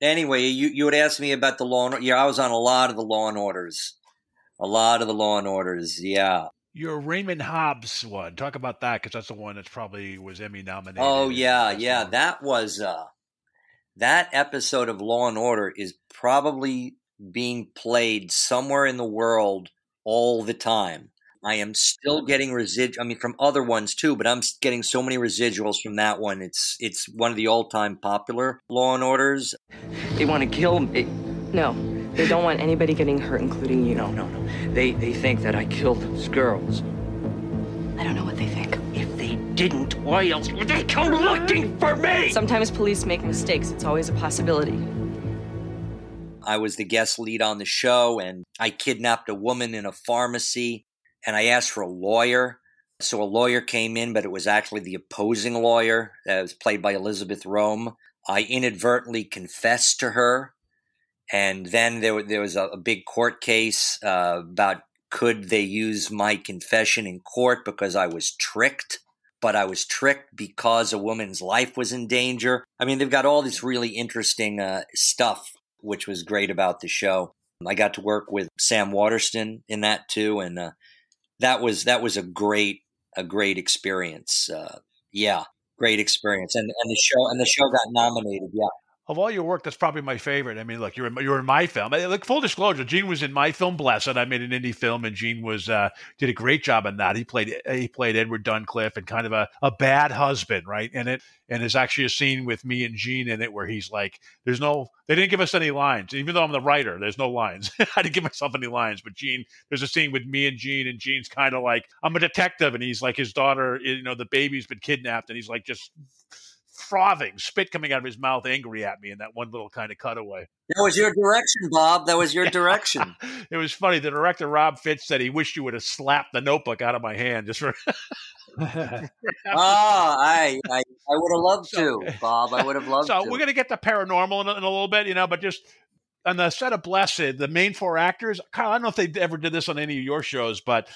Speaker 7: Anyway, you you would ask me about the law and yeah, I was on a lot of the law and orders, a lot of the law and orders. Yeah.
Speaker 2: Your Raymond Hobbs one. Talk about that because that's the one that's probably was Emmy nominated.
Speaker 7: Oh yeah, yeah.
Speaker 2: one.
Speaker 7: That was uh that episode of Law and Order is probably being played somewhere in the world all the time. I am still getting resid I mean from other ones too, but I'm getting so many residuals from that one. It's it's one of the all-time popular Law and Orders.
Speaker 8: They want to kill me.
Speaker 9: No, they don't want anybody getting hurt, including you.
Speaker 8: No, no, no. They they think that I killed those girls.
Speaker 9: I don't know what they think.
Speaker 8: If they didn't, why else would they come looking for me?
Speaker 9: Sometimes police make mistakes. It's always a possibility.
Speaker 7: I was the guest lead on the show, and I kidnapped a woman in a pharmacy, and I asked for a lawyer. So a lawyer came in, but it was actually the opposing lawyer. That was played by Elisabeth Röhm. I inadvertently confessed to her, and then there, there was a, a big court case uh, about could they use my confession in court because I was tricked. But I was tricked because a woman's life was in danger. I mean, they've got all this really interesting uh, stuff which was great about the show. I got to work with Sam Waterston in that too, and uh, that was that was a great a great experience. Uh, yeah, great experience, and and the show and the show got nominated. Yeah,
Speaker 2: Of all your work, that's probably my favorite. I mean, look, you're in, you're in my film. Like full disclosure, Gene was in my film Blessed. I made an indie film, and Gene was uh, did a great job in that. He played he played Edward Duncliffe and kind of a, a bad husband, right? In it, and there's actually a scene with me and Gene in it where he's like, "There's no, they didn't give us any lines, even though I'm the writer. There's no lines. I didn't give myself any lines." But Gene, there's a scene with me and Gene, and Gene's kind of like, "I'm a detective," and he's like, his daughter, you know, the baby's been kidnapped, and he's like just frothing, spit coming out of his mouth, angry at me in that one little kind of cutaway.
Speaker 7: that was your direction, Bob. That was your direction.
Speaker 2: it was funny. The director Rob Fitz said he wished you would have slapped the notebook out of my hand just for.
Speaker 7: Ah, I I, I would have loved
Speaker 2: So-
Speaker 7: to, Bob. I would have loved
Speaker 2: so
Speaker 7: to.
Speaker 2: So we're gonna get to paranormal in a, in a little bit, you know, but just on the set of Blessed, the main four actors. Cuyle, I don't know if they ever did this on any of your shows, but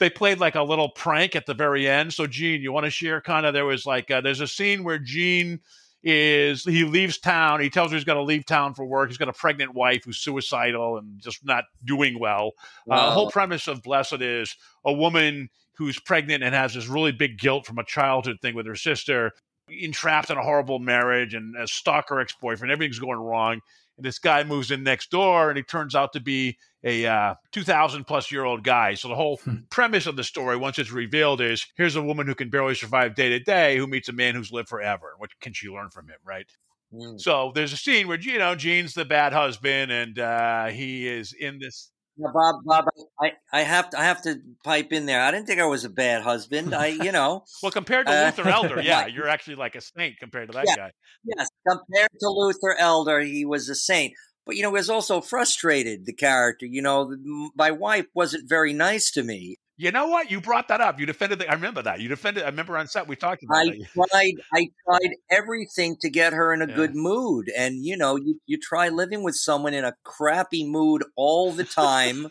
Speaker 2: they played like a little prank at the very end. So, Gene, you want to share kind of? There was like uh, there's a scene where Gene is he leaves town. He tells her he's going to leave town for work. He's got a pregnant wife who's suicidal and just not doing well. Uh, the
Speaker 7: Wow.
Speaker 2: whole premise of Blessed is a woman who's pregnant and has this really big guilt from a childhood thing with her sister, entrapped in a horrible marriage and a stalker ex boyfriend. Everything's going wrong. And this guy moves in next door and he turns out to be a uh, 2,000 plus year old guy. So the whole premise of the story, once it's revealed, is here's a woman who can barely survive day to day who meets a man who's lived forever. What can she learn from him, right?
Speaker 7: Mm.
Speaker 2: So there's a scene where, you know, Gene's the bad husband and uh, he is in this.
Speaker 7: Now, Bob, Bob, I, I have to I have to pipe in there. I didn't think I was a bad husband. I, you know,
Speaker 2: Well, compared to
Speaker 7: Uh,
Speaker 2: Luther Elder, yeah, you're actually like a saint compared to that
Speaker 7: Yeah.
Speaker 2: guy.
Speaker 7: yes, compared to Luther Elder, he was a saint. But you know, was also frustrated. The character, you know, my wife wasn't very nice to me.
Speaker 2: You know what? You brought that up. You defended. The, I remember that. You defended. I remember on set we talked about
Speaker 7: I
Speaker 2: that.
Speaker 7: tried, I tried everything to get her in a
Speaker 2: Yeah.
Speaker 7: good mood, and you know, you you try living with someone in a crappy mood all the time,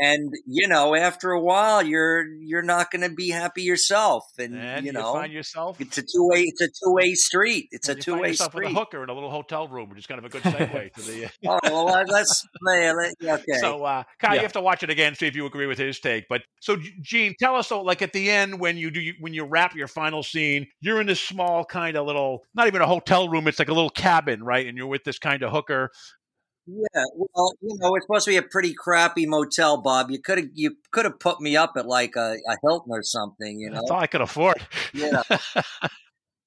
Speaker 7: and you know, after a while, you're you're not going to be happy yourself, and,
Speaker 2: And
Speaker 7: you know,
Speaker 2: find yourself
Speaker 7: it's a two way it's a two way street. It's a
Speaker 2: you
Speaker 7: two
Speaker 2: find
Speaker 7: way
Speaker 2: yourself with a hooker in a little hotel room, which is kind of a good segue to the.
Speaker 7: Oh well, let's play. Let, okay.
Speaker 2: So, uh, Cuyle, you have to watch it again, see if you agree with his take. But so, Gene, tell us, so like at the end when you do when you wrap your final scene, you're in this small kind of little, not even a hotel room, it's like a little cabin, right? And you're with this kind of hooker.
Speaker 7: Yeah, well, you know, it's supposed to be a pretty crappy motel, Bob. You could have you could have put me up at like a, a Hilton or something, you know.
Speaker 2: That's all I could afford.
Speaker 7: Yeah.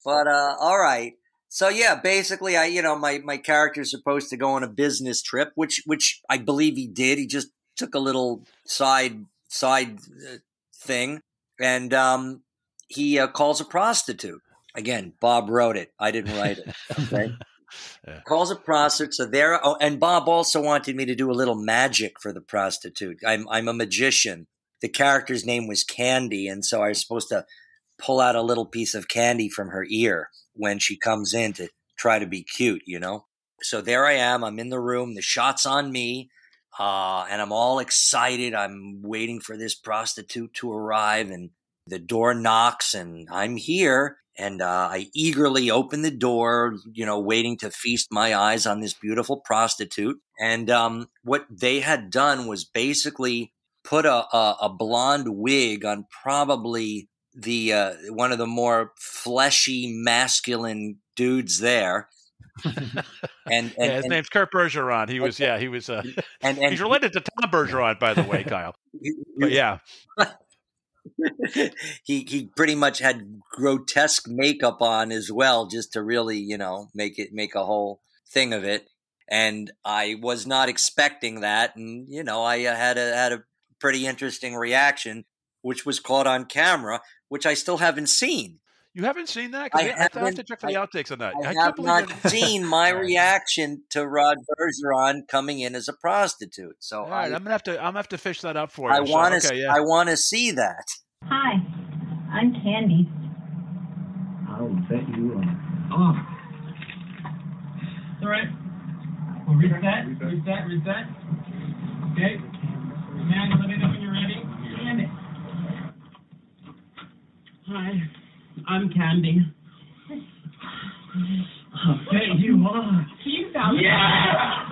Speaker 7: but uh all right. So yeah, basically I you know, my my character's supposed to go on a business trip, which which I believe he did. He just took a little side side uh, thing and um he uh, calls a prostitute. Again, Bob wrote it. I didn't write it. Okay.
Speaker 2: Yeah.
Speaker 7: Calls a prostitute. So there. Oh, and Bob also wanted me to do a little magic for the prostitute. I'm I'm a magician. The character's name was Candy, and so I was supposed to pull out a little piece of candy from her ear when she comes in to try to be cute, you know? So there I am. I'm in the room. The shot's on me. Uh, and I'm all excited. I'm waiting for this prostitute to arrive, and the door knocks, and I'm here. And uh, I eagerly opened the door, you know, waiting to feast my eyes on this beautiful prostitute. And um, what they had done was basically put a, a, a blonde wig on probably the uh, one of the more fleshy, masculine dudes there. and and,
Speaker 2: yeah, his
Speaker 7: and,
Speaker 2: name's Kurt Bergeron. He was, yeah, he was. Uh,
Speaker 7: and, and
Speaker 2: he's related to Tom Bergeron, by the way, Cuyle. But yeah,
Speaker 7: he he pretty much had grotesque makeup on as well, just to really you know make it make a whole thing of it. And I was not expecting that, and you know I uh, had a had a pretty interesting reaction, which was caught on camera, which I still haven't seen.
Speaker 2: You haven't seen that?
Speaker 7: I
Speaker 2: I, I have to check for the outtakes on that.
Speaker 7: I
Speaker 2: can't
Speaker 7: have
Speaker 2: believe
Speaker 7: not
Speaker 2: you-
Speaker 7: seen my reaction to Rod Bergeron coming in as a prostitute. So
Speaker 2: All right,
Speaker 7: I,
Speaker 2: I'm gonna have to. I'm gonna have to fish that up for you.
Speaker 7: I want to
Speaker 2: okay, yeah.
Speaker 7: I want to see that.
Speaker 10: Hi, I'm Candy.
Speaker 11: I'll bet you are. Oh.
Speaker 12: All right. We'll reset, reset, reset. Okay. Man, let me know when you're ready. Damn it. Hi, I'm Candy. I bet you are. You sound yeah.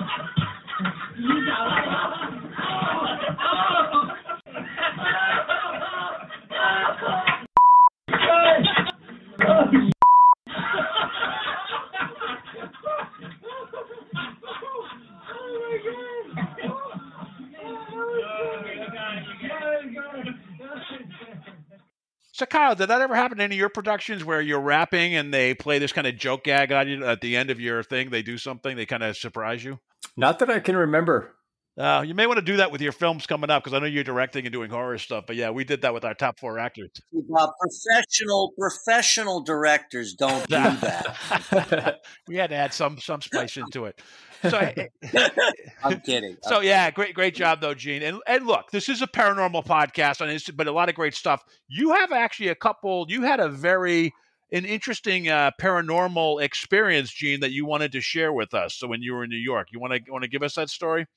Speaker 12: You sound.
Speaker 2: So, Cuyle, did that ever happen in any of your productions where you're rapping and they play this kind of joke gag on you at the end of your thing? They do something, they kind of surprise you.
Speaker 6: Not that I can remember.
Speaker 2: Uh, you may want to do that with your films coming up because I know you're directing and doing horror stuff. But yeah, we did that with our top four actors.
Speaker 7: Uh, professional professional directors don't do that.
Speaker 2: we had to add some some spice into it. So, eh,
Speaker 7: I'm kidding.
Speaker 2: so yeah, great great job though, Gene. And and look, this is a paranormal podcast, it's, but a lot of great stuff. You have actually a couple. You had a very an interesting uh, paranormal experience, Gene, that you wanted to share with us. So when you were in New York, you want to want to give us that story?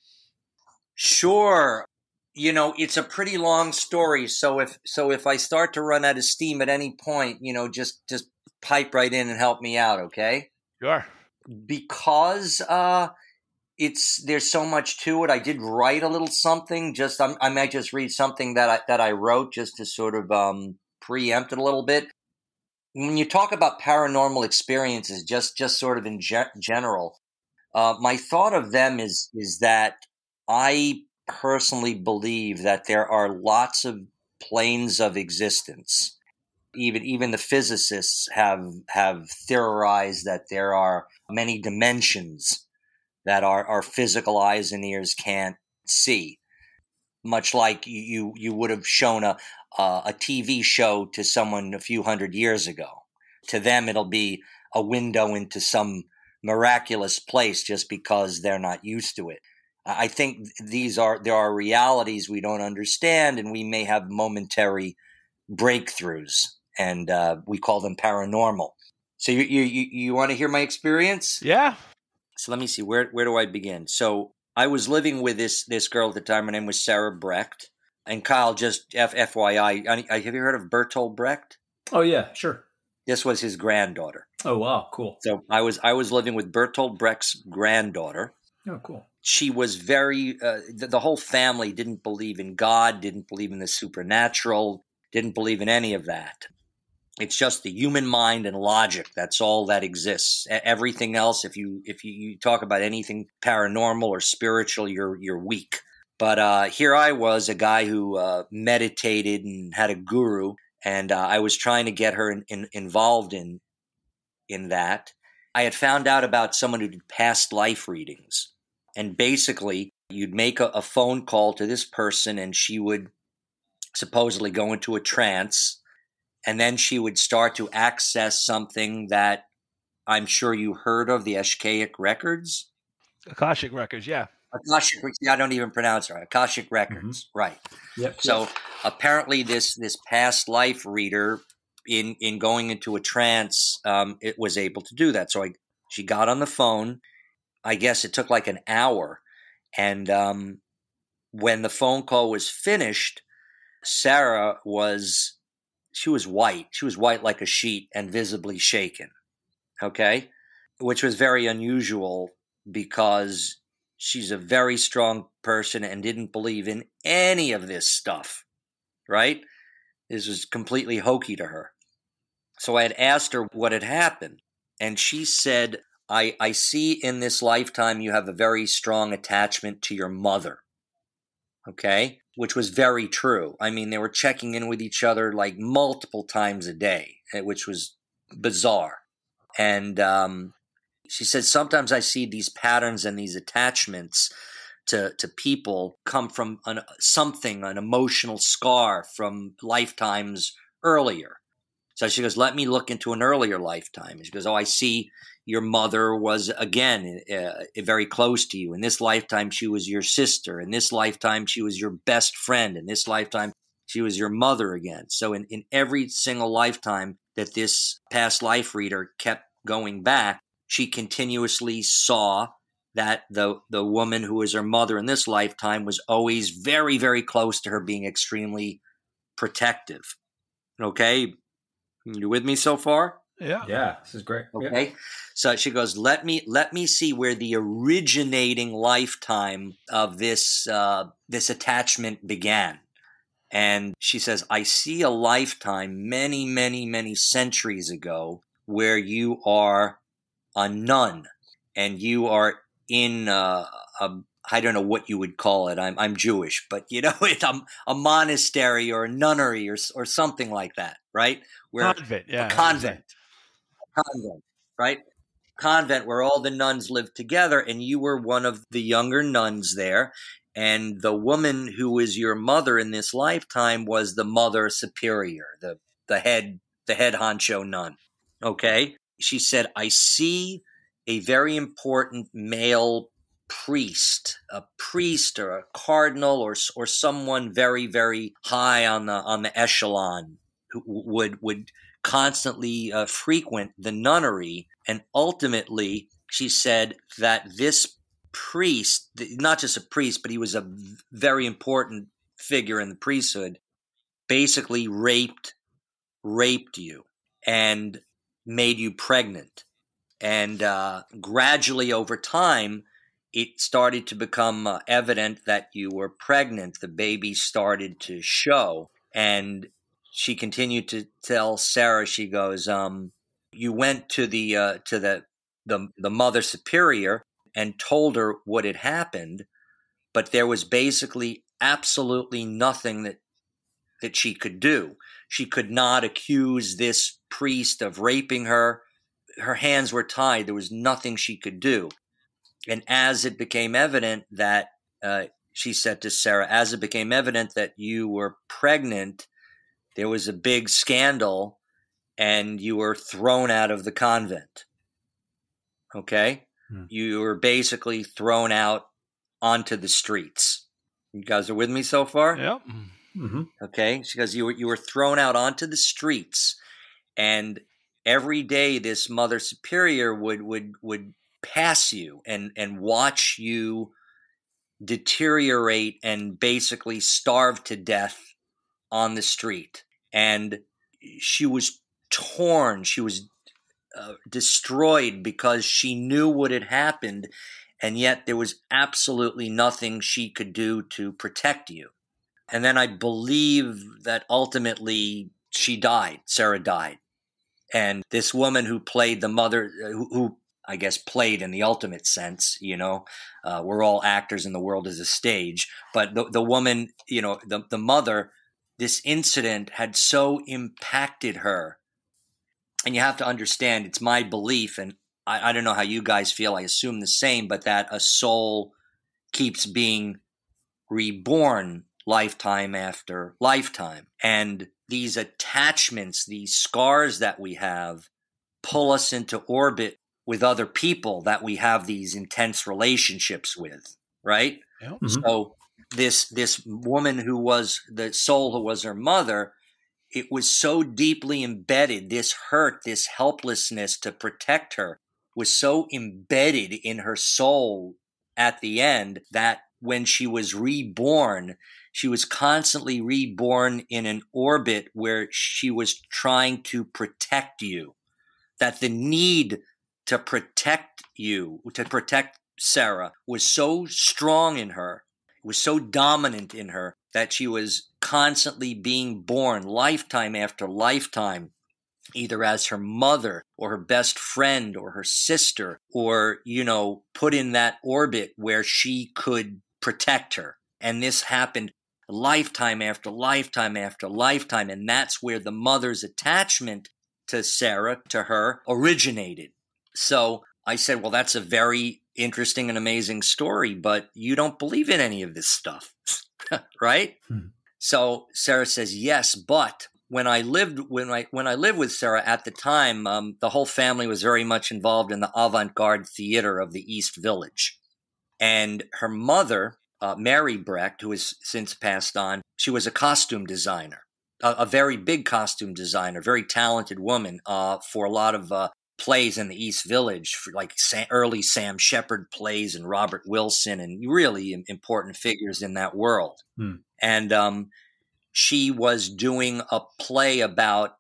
Speaker 7: Sure. You know, it's a pretty long story, so if so if I start to run out of steam at any point, you know, just just pipe right in and help me out, okay?
Speaker 2: Sure.
Speaker 7: Because uh it's there's so much to it. I did write a little something. Just I'm, I might just read something that I that I wrote just to sort of um, preempt it a little bit. When you talk about paranormal experiences, just just sort of in ge- general, uh, my thought of them is is that I personally believe that there are lots of planes of existence. Even even the physicists have have theorized that there are many dimensions that our, our physical eyes and ears can't see. Much like you you would have shown a uh, a TV show to someone a few hundred years ago. To them, it'll be a window into some miraculous place just because they're not used to it. I think these are there are realities we don't understand, and we may have momentary breakthroughs, and uh, we call them paranormal. So you you you, want to hear my experience?
Speaker 2: Yeah.
Speaker 7: So let me see where where do I begin? So I was living with this this girl at the time. Her name was Sarah Brecht. And Cuyle, just F- FYI, I, I, have you heard of Bertolt Brecht?
Speaker 6: Oh yeah, sure.
Speaker 7: This was his granddaughter.
Speaker 6: Oh wow, cool.
Speaker 7: So I was I was living with Bertolt Brecht's granddaughter.
Speaker 6: Oh, cool.
Speaker 7: She was very. Uh, the, the whole family didn't believe in God, didn't believe in the supernatural, didn't believe in any of that. It's just the human mind and logic. That's all that exists. Everything else, if you if you, you talk about anything paranormal or spiritual, you're you're weak. But uh, here I was, a guy who uh, meditated and had a guru, and uh, I was trying to get her in, in, involved in in that. I had found out about someone who did past life readings, and basically, you'd make a, a phone call to this person, and she would supposedly go into a trance, and then she would start to access something that I'm sure you heard of the Eshkaic records.
Speaker 2: Akashic records, yeah.
Speaker 7: Akashic, I don't even pronounce it right. Akashic records, mm-hmm. right?
Speaker 6: Yep.
Speaker 7: So
Speaker 6: yep.
Speaker 7: apparently, this this past life reader, in in going into a trance, um, it was able to do that. So I, she got on the phone. I guess it took like an hour, and um, when the phone call was finished, Sarah was she was white. She was white like a sheet and visibly shaken. Okay, which was very unusual because she's a very strong person and didn't believe in any of this stuff, right? This was completely hokey to her. So I had asked her what had happened, and she said, I, I see in this lifetime you have a very strong attachment to your mother. Okay? Which was very true. I mean, they were checking in with each other like multiple times a day, eh, which was bizarre. And um, she said, sometimes I see these patterns and these attachments to, to people come from an, something, an emotional scar from lifetimes earlier. So she goes, let me look into an earlier lifetime. She goes, oh, I see your mother was again uh, very close to you. In this lifetime, she was your sister. In this lifetime, she was your best friend. In this lifetime, she was your mother again. So in, in every single lifetime that this past life reader kept going back, she continuously saw that the the woman who was her mother in this lifetime was always very very close to her being extremely protective okay you with me so far
Speaker 2: yeah.
Speaker 6: Yeah this is great.
Speaker 7: Okay.
Speaker 6: Yeah.
Speaker 7: so she goes let me let me see where the originating lifetime of this uh, this attachment began. And she says i see a lifetime many many many centuries ago where you are a nun and you are in uh, a I don't know what you would call it. I'm I'm Jewish, but you know, it's a, a monastery or a nunnery or or something like that, right?
Speaker 2: Where convent, yeah,
Speaker 7: a convent, a convent, right? Convent where all the nuns lived together, and you were one of the younger nuns there. And the woman who was your mother in this lifetime was the mother superior, the the head the head honcho nun. Okay, she said, I see a very important male priest, a priest or a cardinal or or someone very very high on the on the echelon who would would constantly uh, frequent the nunnery and ultimately she said that this priest not just a priest but he was a very important figure in the priesthood basically raped raped you and made you pregnant. And uh, gradually over time, it started to become uh, evident that you were pregnant. The baby started to show. And she continued to tell Sarah, she goes, um, you went to the uh, to the, the the mother superior and told her what had happened, but there was basically absolutely nothing that that she could do. She could not accuse this priest of raping her. Her hands were tied. There was nothing she could do. And as it became evident that, uh, she said to Sarah, as it became evident that you were pregnant, there was a big scandal and you were thrown out of the convent. Okay? Hmm. You were basically thrown out onto the streets. You guys are with me so far?
Speaker 2: Yep.
Speaker 6: Mm-hmm.
Speaker 7: Okay, she goes, you were you were thrown out onto the streets, and every day this mother superior would would would pass you and and watch you deteriorate and basically starve to death on the street. And she was torn, she was uh, destroyed because she knew what had happened, and yet there was absolutely nothing she could do to protect you. And then I believe that ultimately she died, Sarah died. And this woman who played the mother, uh, who, who I guess, played in the ultimate sense. You know, uh, we're all actors and the world is a stage. But the, the woman, you know, the, the mother, this incident had so impacted her. And you have to understand, it's my belief, and I, I don't know how you guys feel. I assume the same, but that a soul keeps being reborn lifetime after lifetime. And these attachments, these scars that we have, pull us into orbit with other people that we have these intense relationships with, right? Mm-hmm. So this this woman who was the soul who was her mother, it was so deeply embedded. This hurt, this helplessness to protect her, was so embedded in her soul at the end that when she was reborn, she was constantly reborn in an orbit where she was trying to protect you. That the need to protect you, to protect Sarah, was so strong in her, was so dominant in her that she was constantly being born lifetime after lifetime, either as her mother or her best friend or her sister, or, you know, put in that orbit where she could protect her. And this happened lifetime after lifetime after lifetime. And that's where the mother's attachment to Sarah, to her, originated. So I said, Well, that's a very interesting and amazing story, but you don't believe in any of this stuff, right? Hmm. So Sarah says, Yes, but when I lived when I when I lived with Sarah at the time, um, the whole family was very much involved in the avant-garde theater of the East Village, and her mother, uh, Mary Brecht, who has since passed on, she was a costume designer, a, a very big costume designer, very talented woman uh, for a lot of uh, plays in the East Village, for like early Sam Shepard plays and Robert Wilson, and really important figures in that world. Hmm. And um, she was doing a play about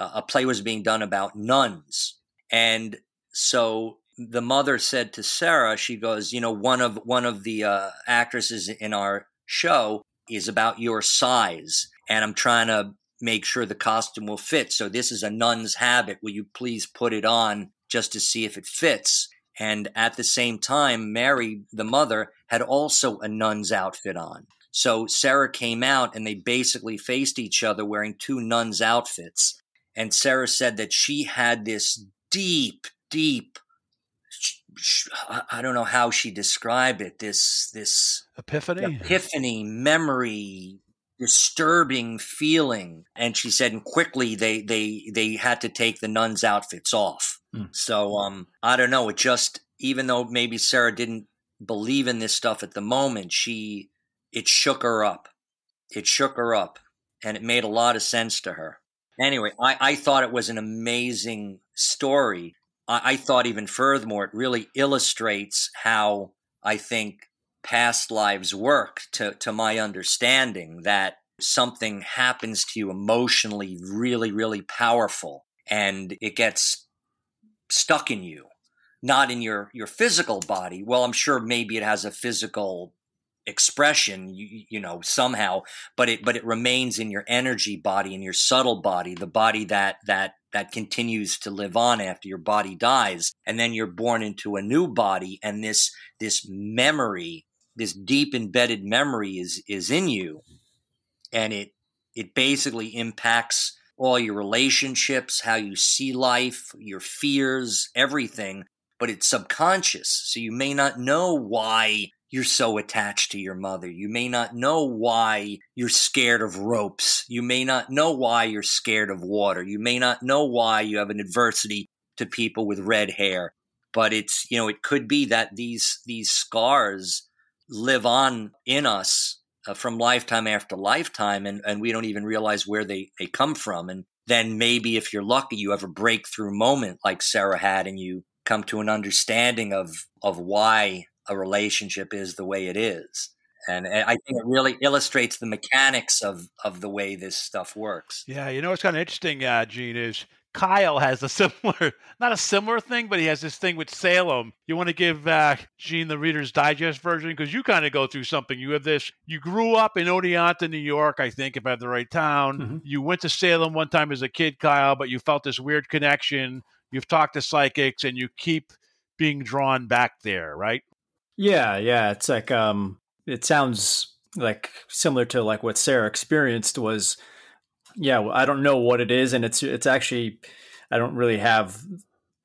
Speaker 7: uh, a play was being done about nuns, and so the mother said to Sarah, she goes, you know, one of one of the uh, actresses in our show is about your size, and I'm trying to make sure the costume will fit. So this is a nun's habit. Will you please put it on just to see if it fits? And at the same time, Mary, the mother, had also a nun's outfit on. So Sarah came out and they basically faced each other wearing two nuns' outfits. And Sarah said that she had this deep, deep, I don't know how she described it, this, this
Speaker 2: epiphany,
Speaker 7: epiphany, memory, disturbing feeling. And she said, and quickly they they they had to take the nuns' outfits off. Mm. So um, I don't know. It just even though maybe Sarah didn't believe in this stuff at the moment, she it shook her up. It shook her up, and it made a lot of sense to her. Anyway, I, I thought it was an amazing story. I, I thought even furthermore, it really illustrates how I think past lives work to, to my understanding that something happens to you emotionally really, really powerful and it gets stuck in you, not in your, your physical body. Well, I'm sure maybe it has a physical expression you, you know somehow but it but it remains in your energy body in your subtle body the body that that that continues to live on after your body dies and then you're born into a new body and this this memory this deep embedded memory is is in you and it it basically impacts all your relationships how you see life your fears everything but it's subconscious so you may not know why you're so attached to your mother. You may not know why you're scared of ropes. You may not know why you're scared of water. You may not know why you have an adversity to people with red hair. But it's, you know, it could be that these, these scars live on in us uh, from lifetime after lifetime and, and we don't even realize where they, they come from and then maybe if you're lucky you have a breakthrough moment like sarah had and you come to an understanding of of why a relationship is the way it is. And I think it really illustrates the mechanics of, of the way this stuff works.
Speaker 2: Yeah, you know what's kind of interesting, uh, Gene, is Cuyle has a similar, not a similar thing, but he has this thing with Salem. You want to give uh, Gene the Reader's Digest version? Because you kind of go through something. You have this, you grew up in Oneonta, New York, I think, if I have the right town.
Speaker 6: Mm-hmm.
Speaker 2: You went to Salem one time as a kid, Cuyle, but you felt this weird connection. You've talked to psychics and you keep being drawn back there, right?
Speaker 6: Yeah, yeah. It's like um it sounds like similar to like what Sarah experienced was yeah, well, I don't know what it is and it's it's actually I don't really have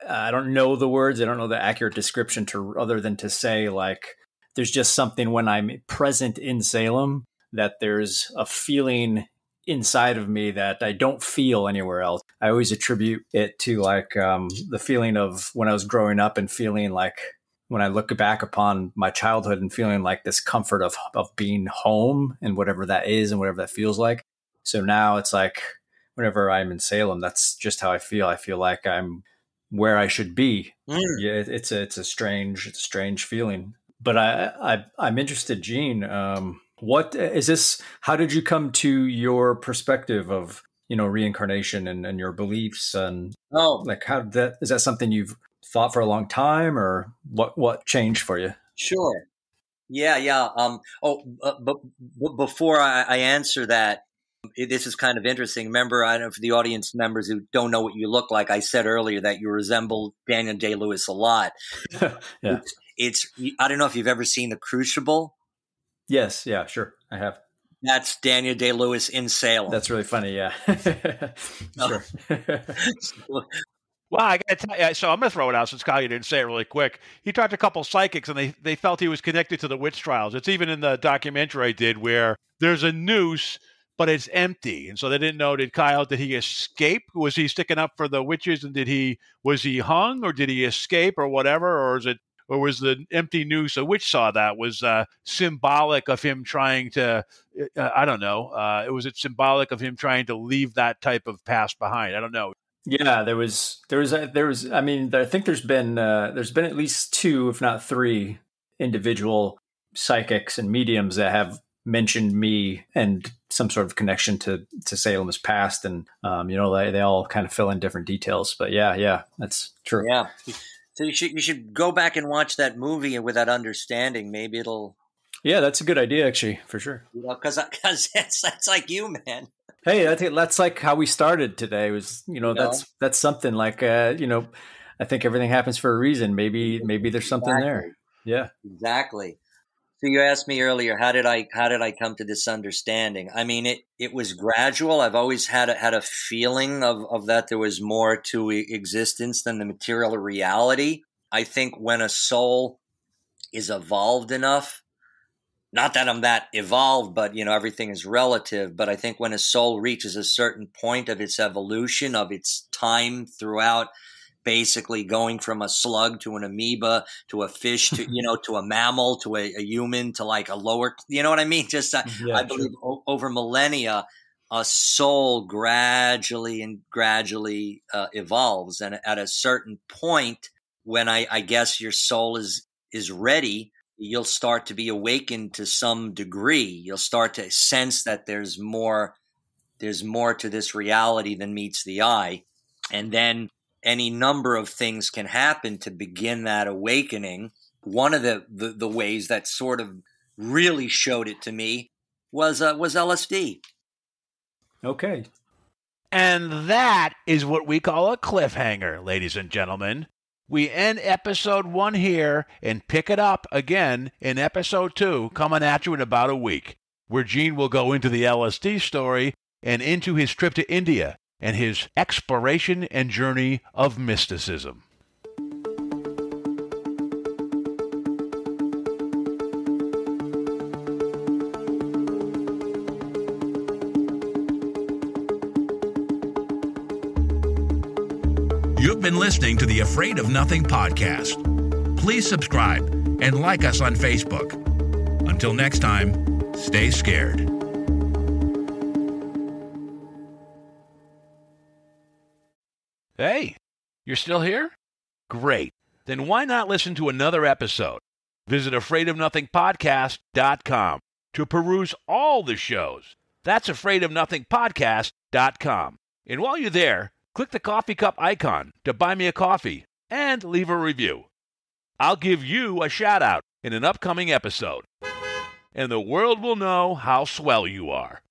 Speaker 6: I don't know the words, I don't know the accurate description to other than to say like there's just something when I'm present in Salem that there's a feeling inside of me that I don't feel anywhere else. I always attribute it to like um, the feeling of when I was growing up and feeling like when I look back upon my childhood and feeling like this comfort of of being home and whatever that is and whatever that feels like. So now it's like whenever I'm in Salem, that's just how I feel. I feel like I'm where I should be.
Speaker 7: Mm.
Speaker 6: Yeah, it, it's a it's a strange it's a strange feeling. But I, I I'm interested, Gene. Um, what is this? How did you come to your perspective of you know reincarnation and, and your beliefs and
Speaker 7: oh
Speaker 6: like how that is that something you've thought for a long time or what what changed for you?
Speaker 7: Sure. Yeah, yeah. Um. Oh, uh, but, but before I, I answer that, this is kind of interesting. Remember, I don't know for the audience members who don't know what you look like. I said earlier that you resemble Daniel Day Lewis a lot.
Speaker 6: yeah.
Speaker 7: It's, it's. I don't know if you've ever seen The Crucible.
Speaker 6: Yes. Yeah. Sure. I have.
Speaker 7: That's Daniel Day Lewis in Salem.
Speaker 6: That's really funny. Yeah. Uh, sure.
Speaker 2: Well, I got to tell you, so I'm going to throw it out since Cuyle didn't say it really quick. He talked to a couple psychics and they, they felt he was connected to the witch trials. It's even in the documentary I did where there's a noose, but it's empty. And so they didn't know, did Cuyle, did he escape? Was he sticking up for the witches and did he, was he hung or did he escape or whatever? Or is it, or was the empty noose a witch saw that was uh, symbolic of him trying to, uh, I don't know, uh, it was it symbolic of him trying to leave that type of past behind? I don't know.
Speaker 6: Yeah, there was there was a, there was I mean I think there's been uh, there's been at least two if not three individual psychics and mediums that have mentioned me and some sort of connection to to Salem's past and um, you know they, they all kind of fill in different details but yeah yeah that's true
Speaker 7: yeah so you should you should go back and watch that movie with that understanding maybe it'll
Speaker 6: yeah that's a good idea actually for sure
Speaker 7: you know because because that's that's like you man
Speaker 6: Hey, I think that's like how we started today. Was you know,
Speaker 7: You know?
Speaker 6: that's that's something like uh, you know, I think everything happens for a reason. Maybe maybe there's something there. Yeah.
Speaker 7: Exactly. So you asked me earlier, how did I how did I come to this understanding? I mean, it it was gradual. I've always had a, had a feeling of of that there was more to existence than the material reality. I think when a soul is evolved enough, not that I'm that evolved, but you know everything is relative. But I think when a soul reaches a certain point of its evolution, of its time throughout basically going from a slug to an amoeba to a fish to you know to a mammal to a, a human to like a lower you know what i mean? Just uh,
Speaker 6: Yeah,
Speaker 7: i believe o- over millennia a soul gradually and gradually uh, evolves. And at a certain point when I, I guess your soul is is ready you'll start to be awakened to some degree. You'll start to sense that there's more there's more to this reality than meets the eye. And then any number of things can happen to begin that awakening. One of the, the, the ways that sort of really showed it to me was uh, was LSD.
Speaker 6: Okay.
Speaker 2: And that is what we call a cliffhanger, ladies and gentlemen. We end episode one here and pick it up again in episode two, coming at you in about a week, where Gene will go into the LSD story and into his trip to India and his exploration and journey of mysticism.
Speaker 4: You've been listening to the Afraid of Nothing podcast. Please subscribe and like us on Facebook. Until next time, stay scared.
Speaker 2: You're still here? Great. Then why not listen to another episode? Visit afraidofnothingpodcast.com to peruse all the shows. That's afraidofnothingpodcast.com. And while you're there, click the coffee cup icon to buy me a coffee and leave a review. I'll give you a shout out in an upcoming episode, and the world will know how swell you are.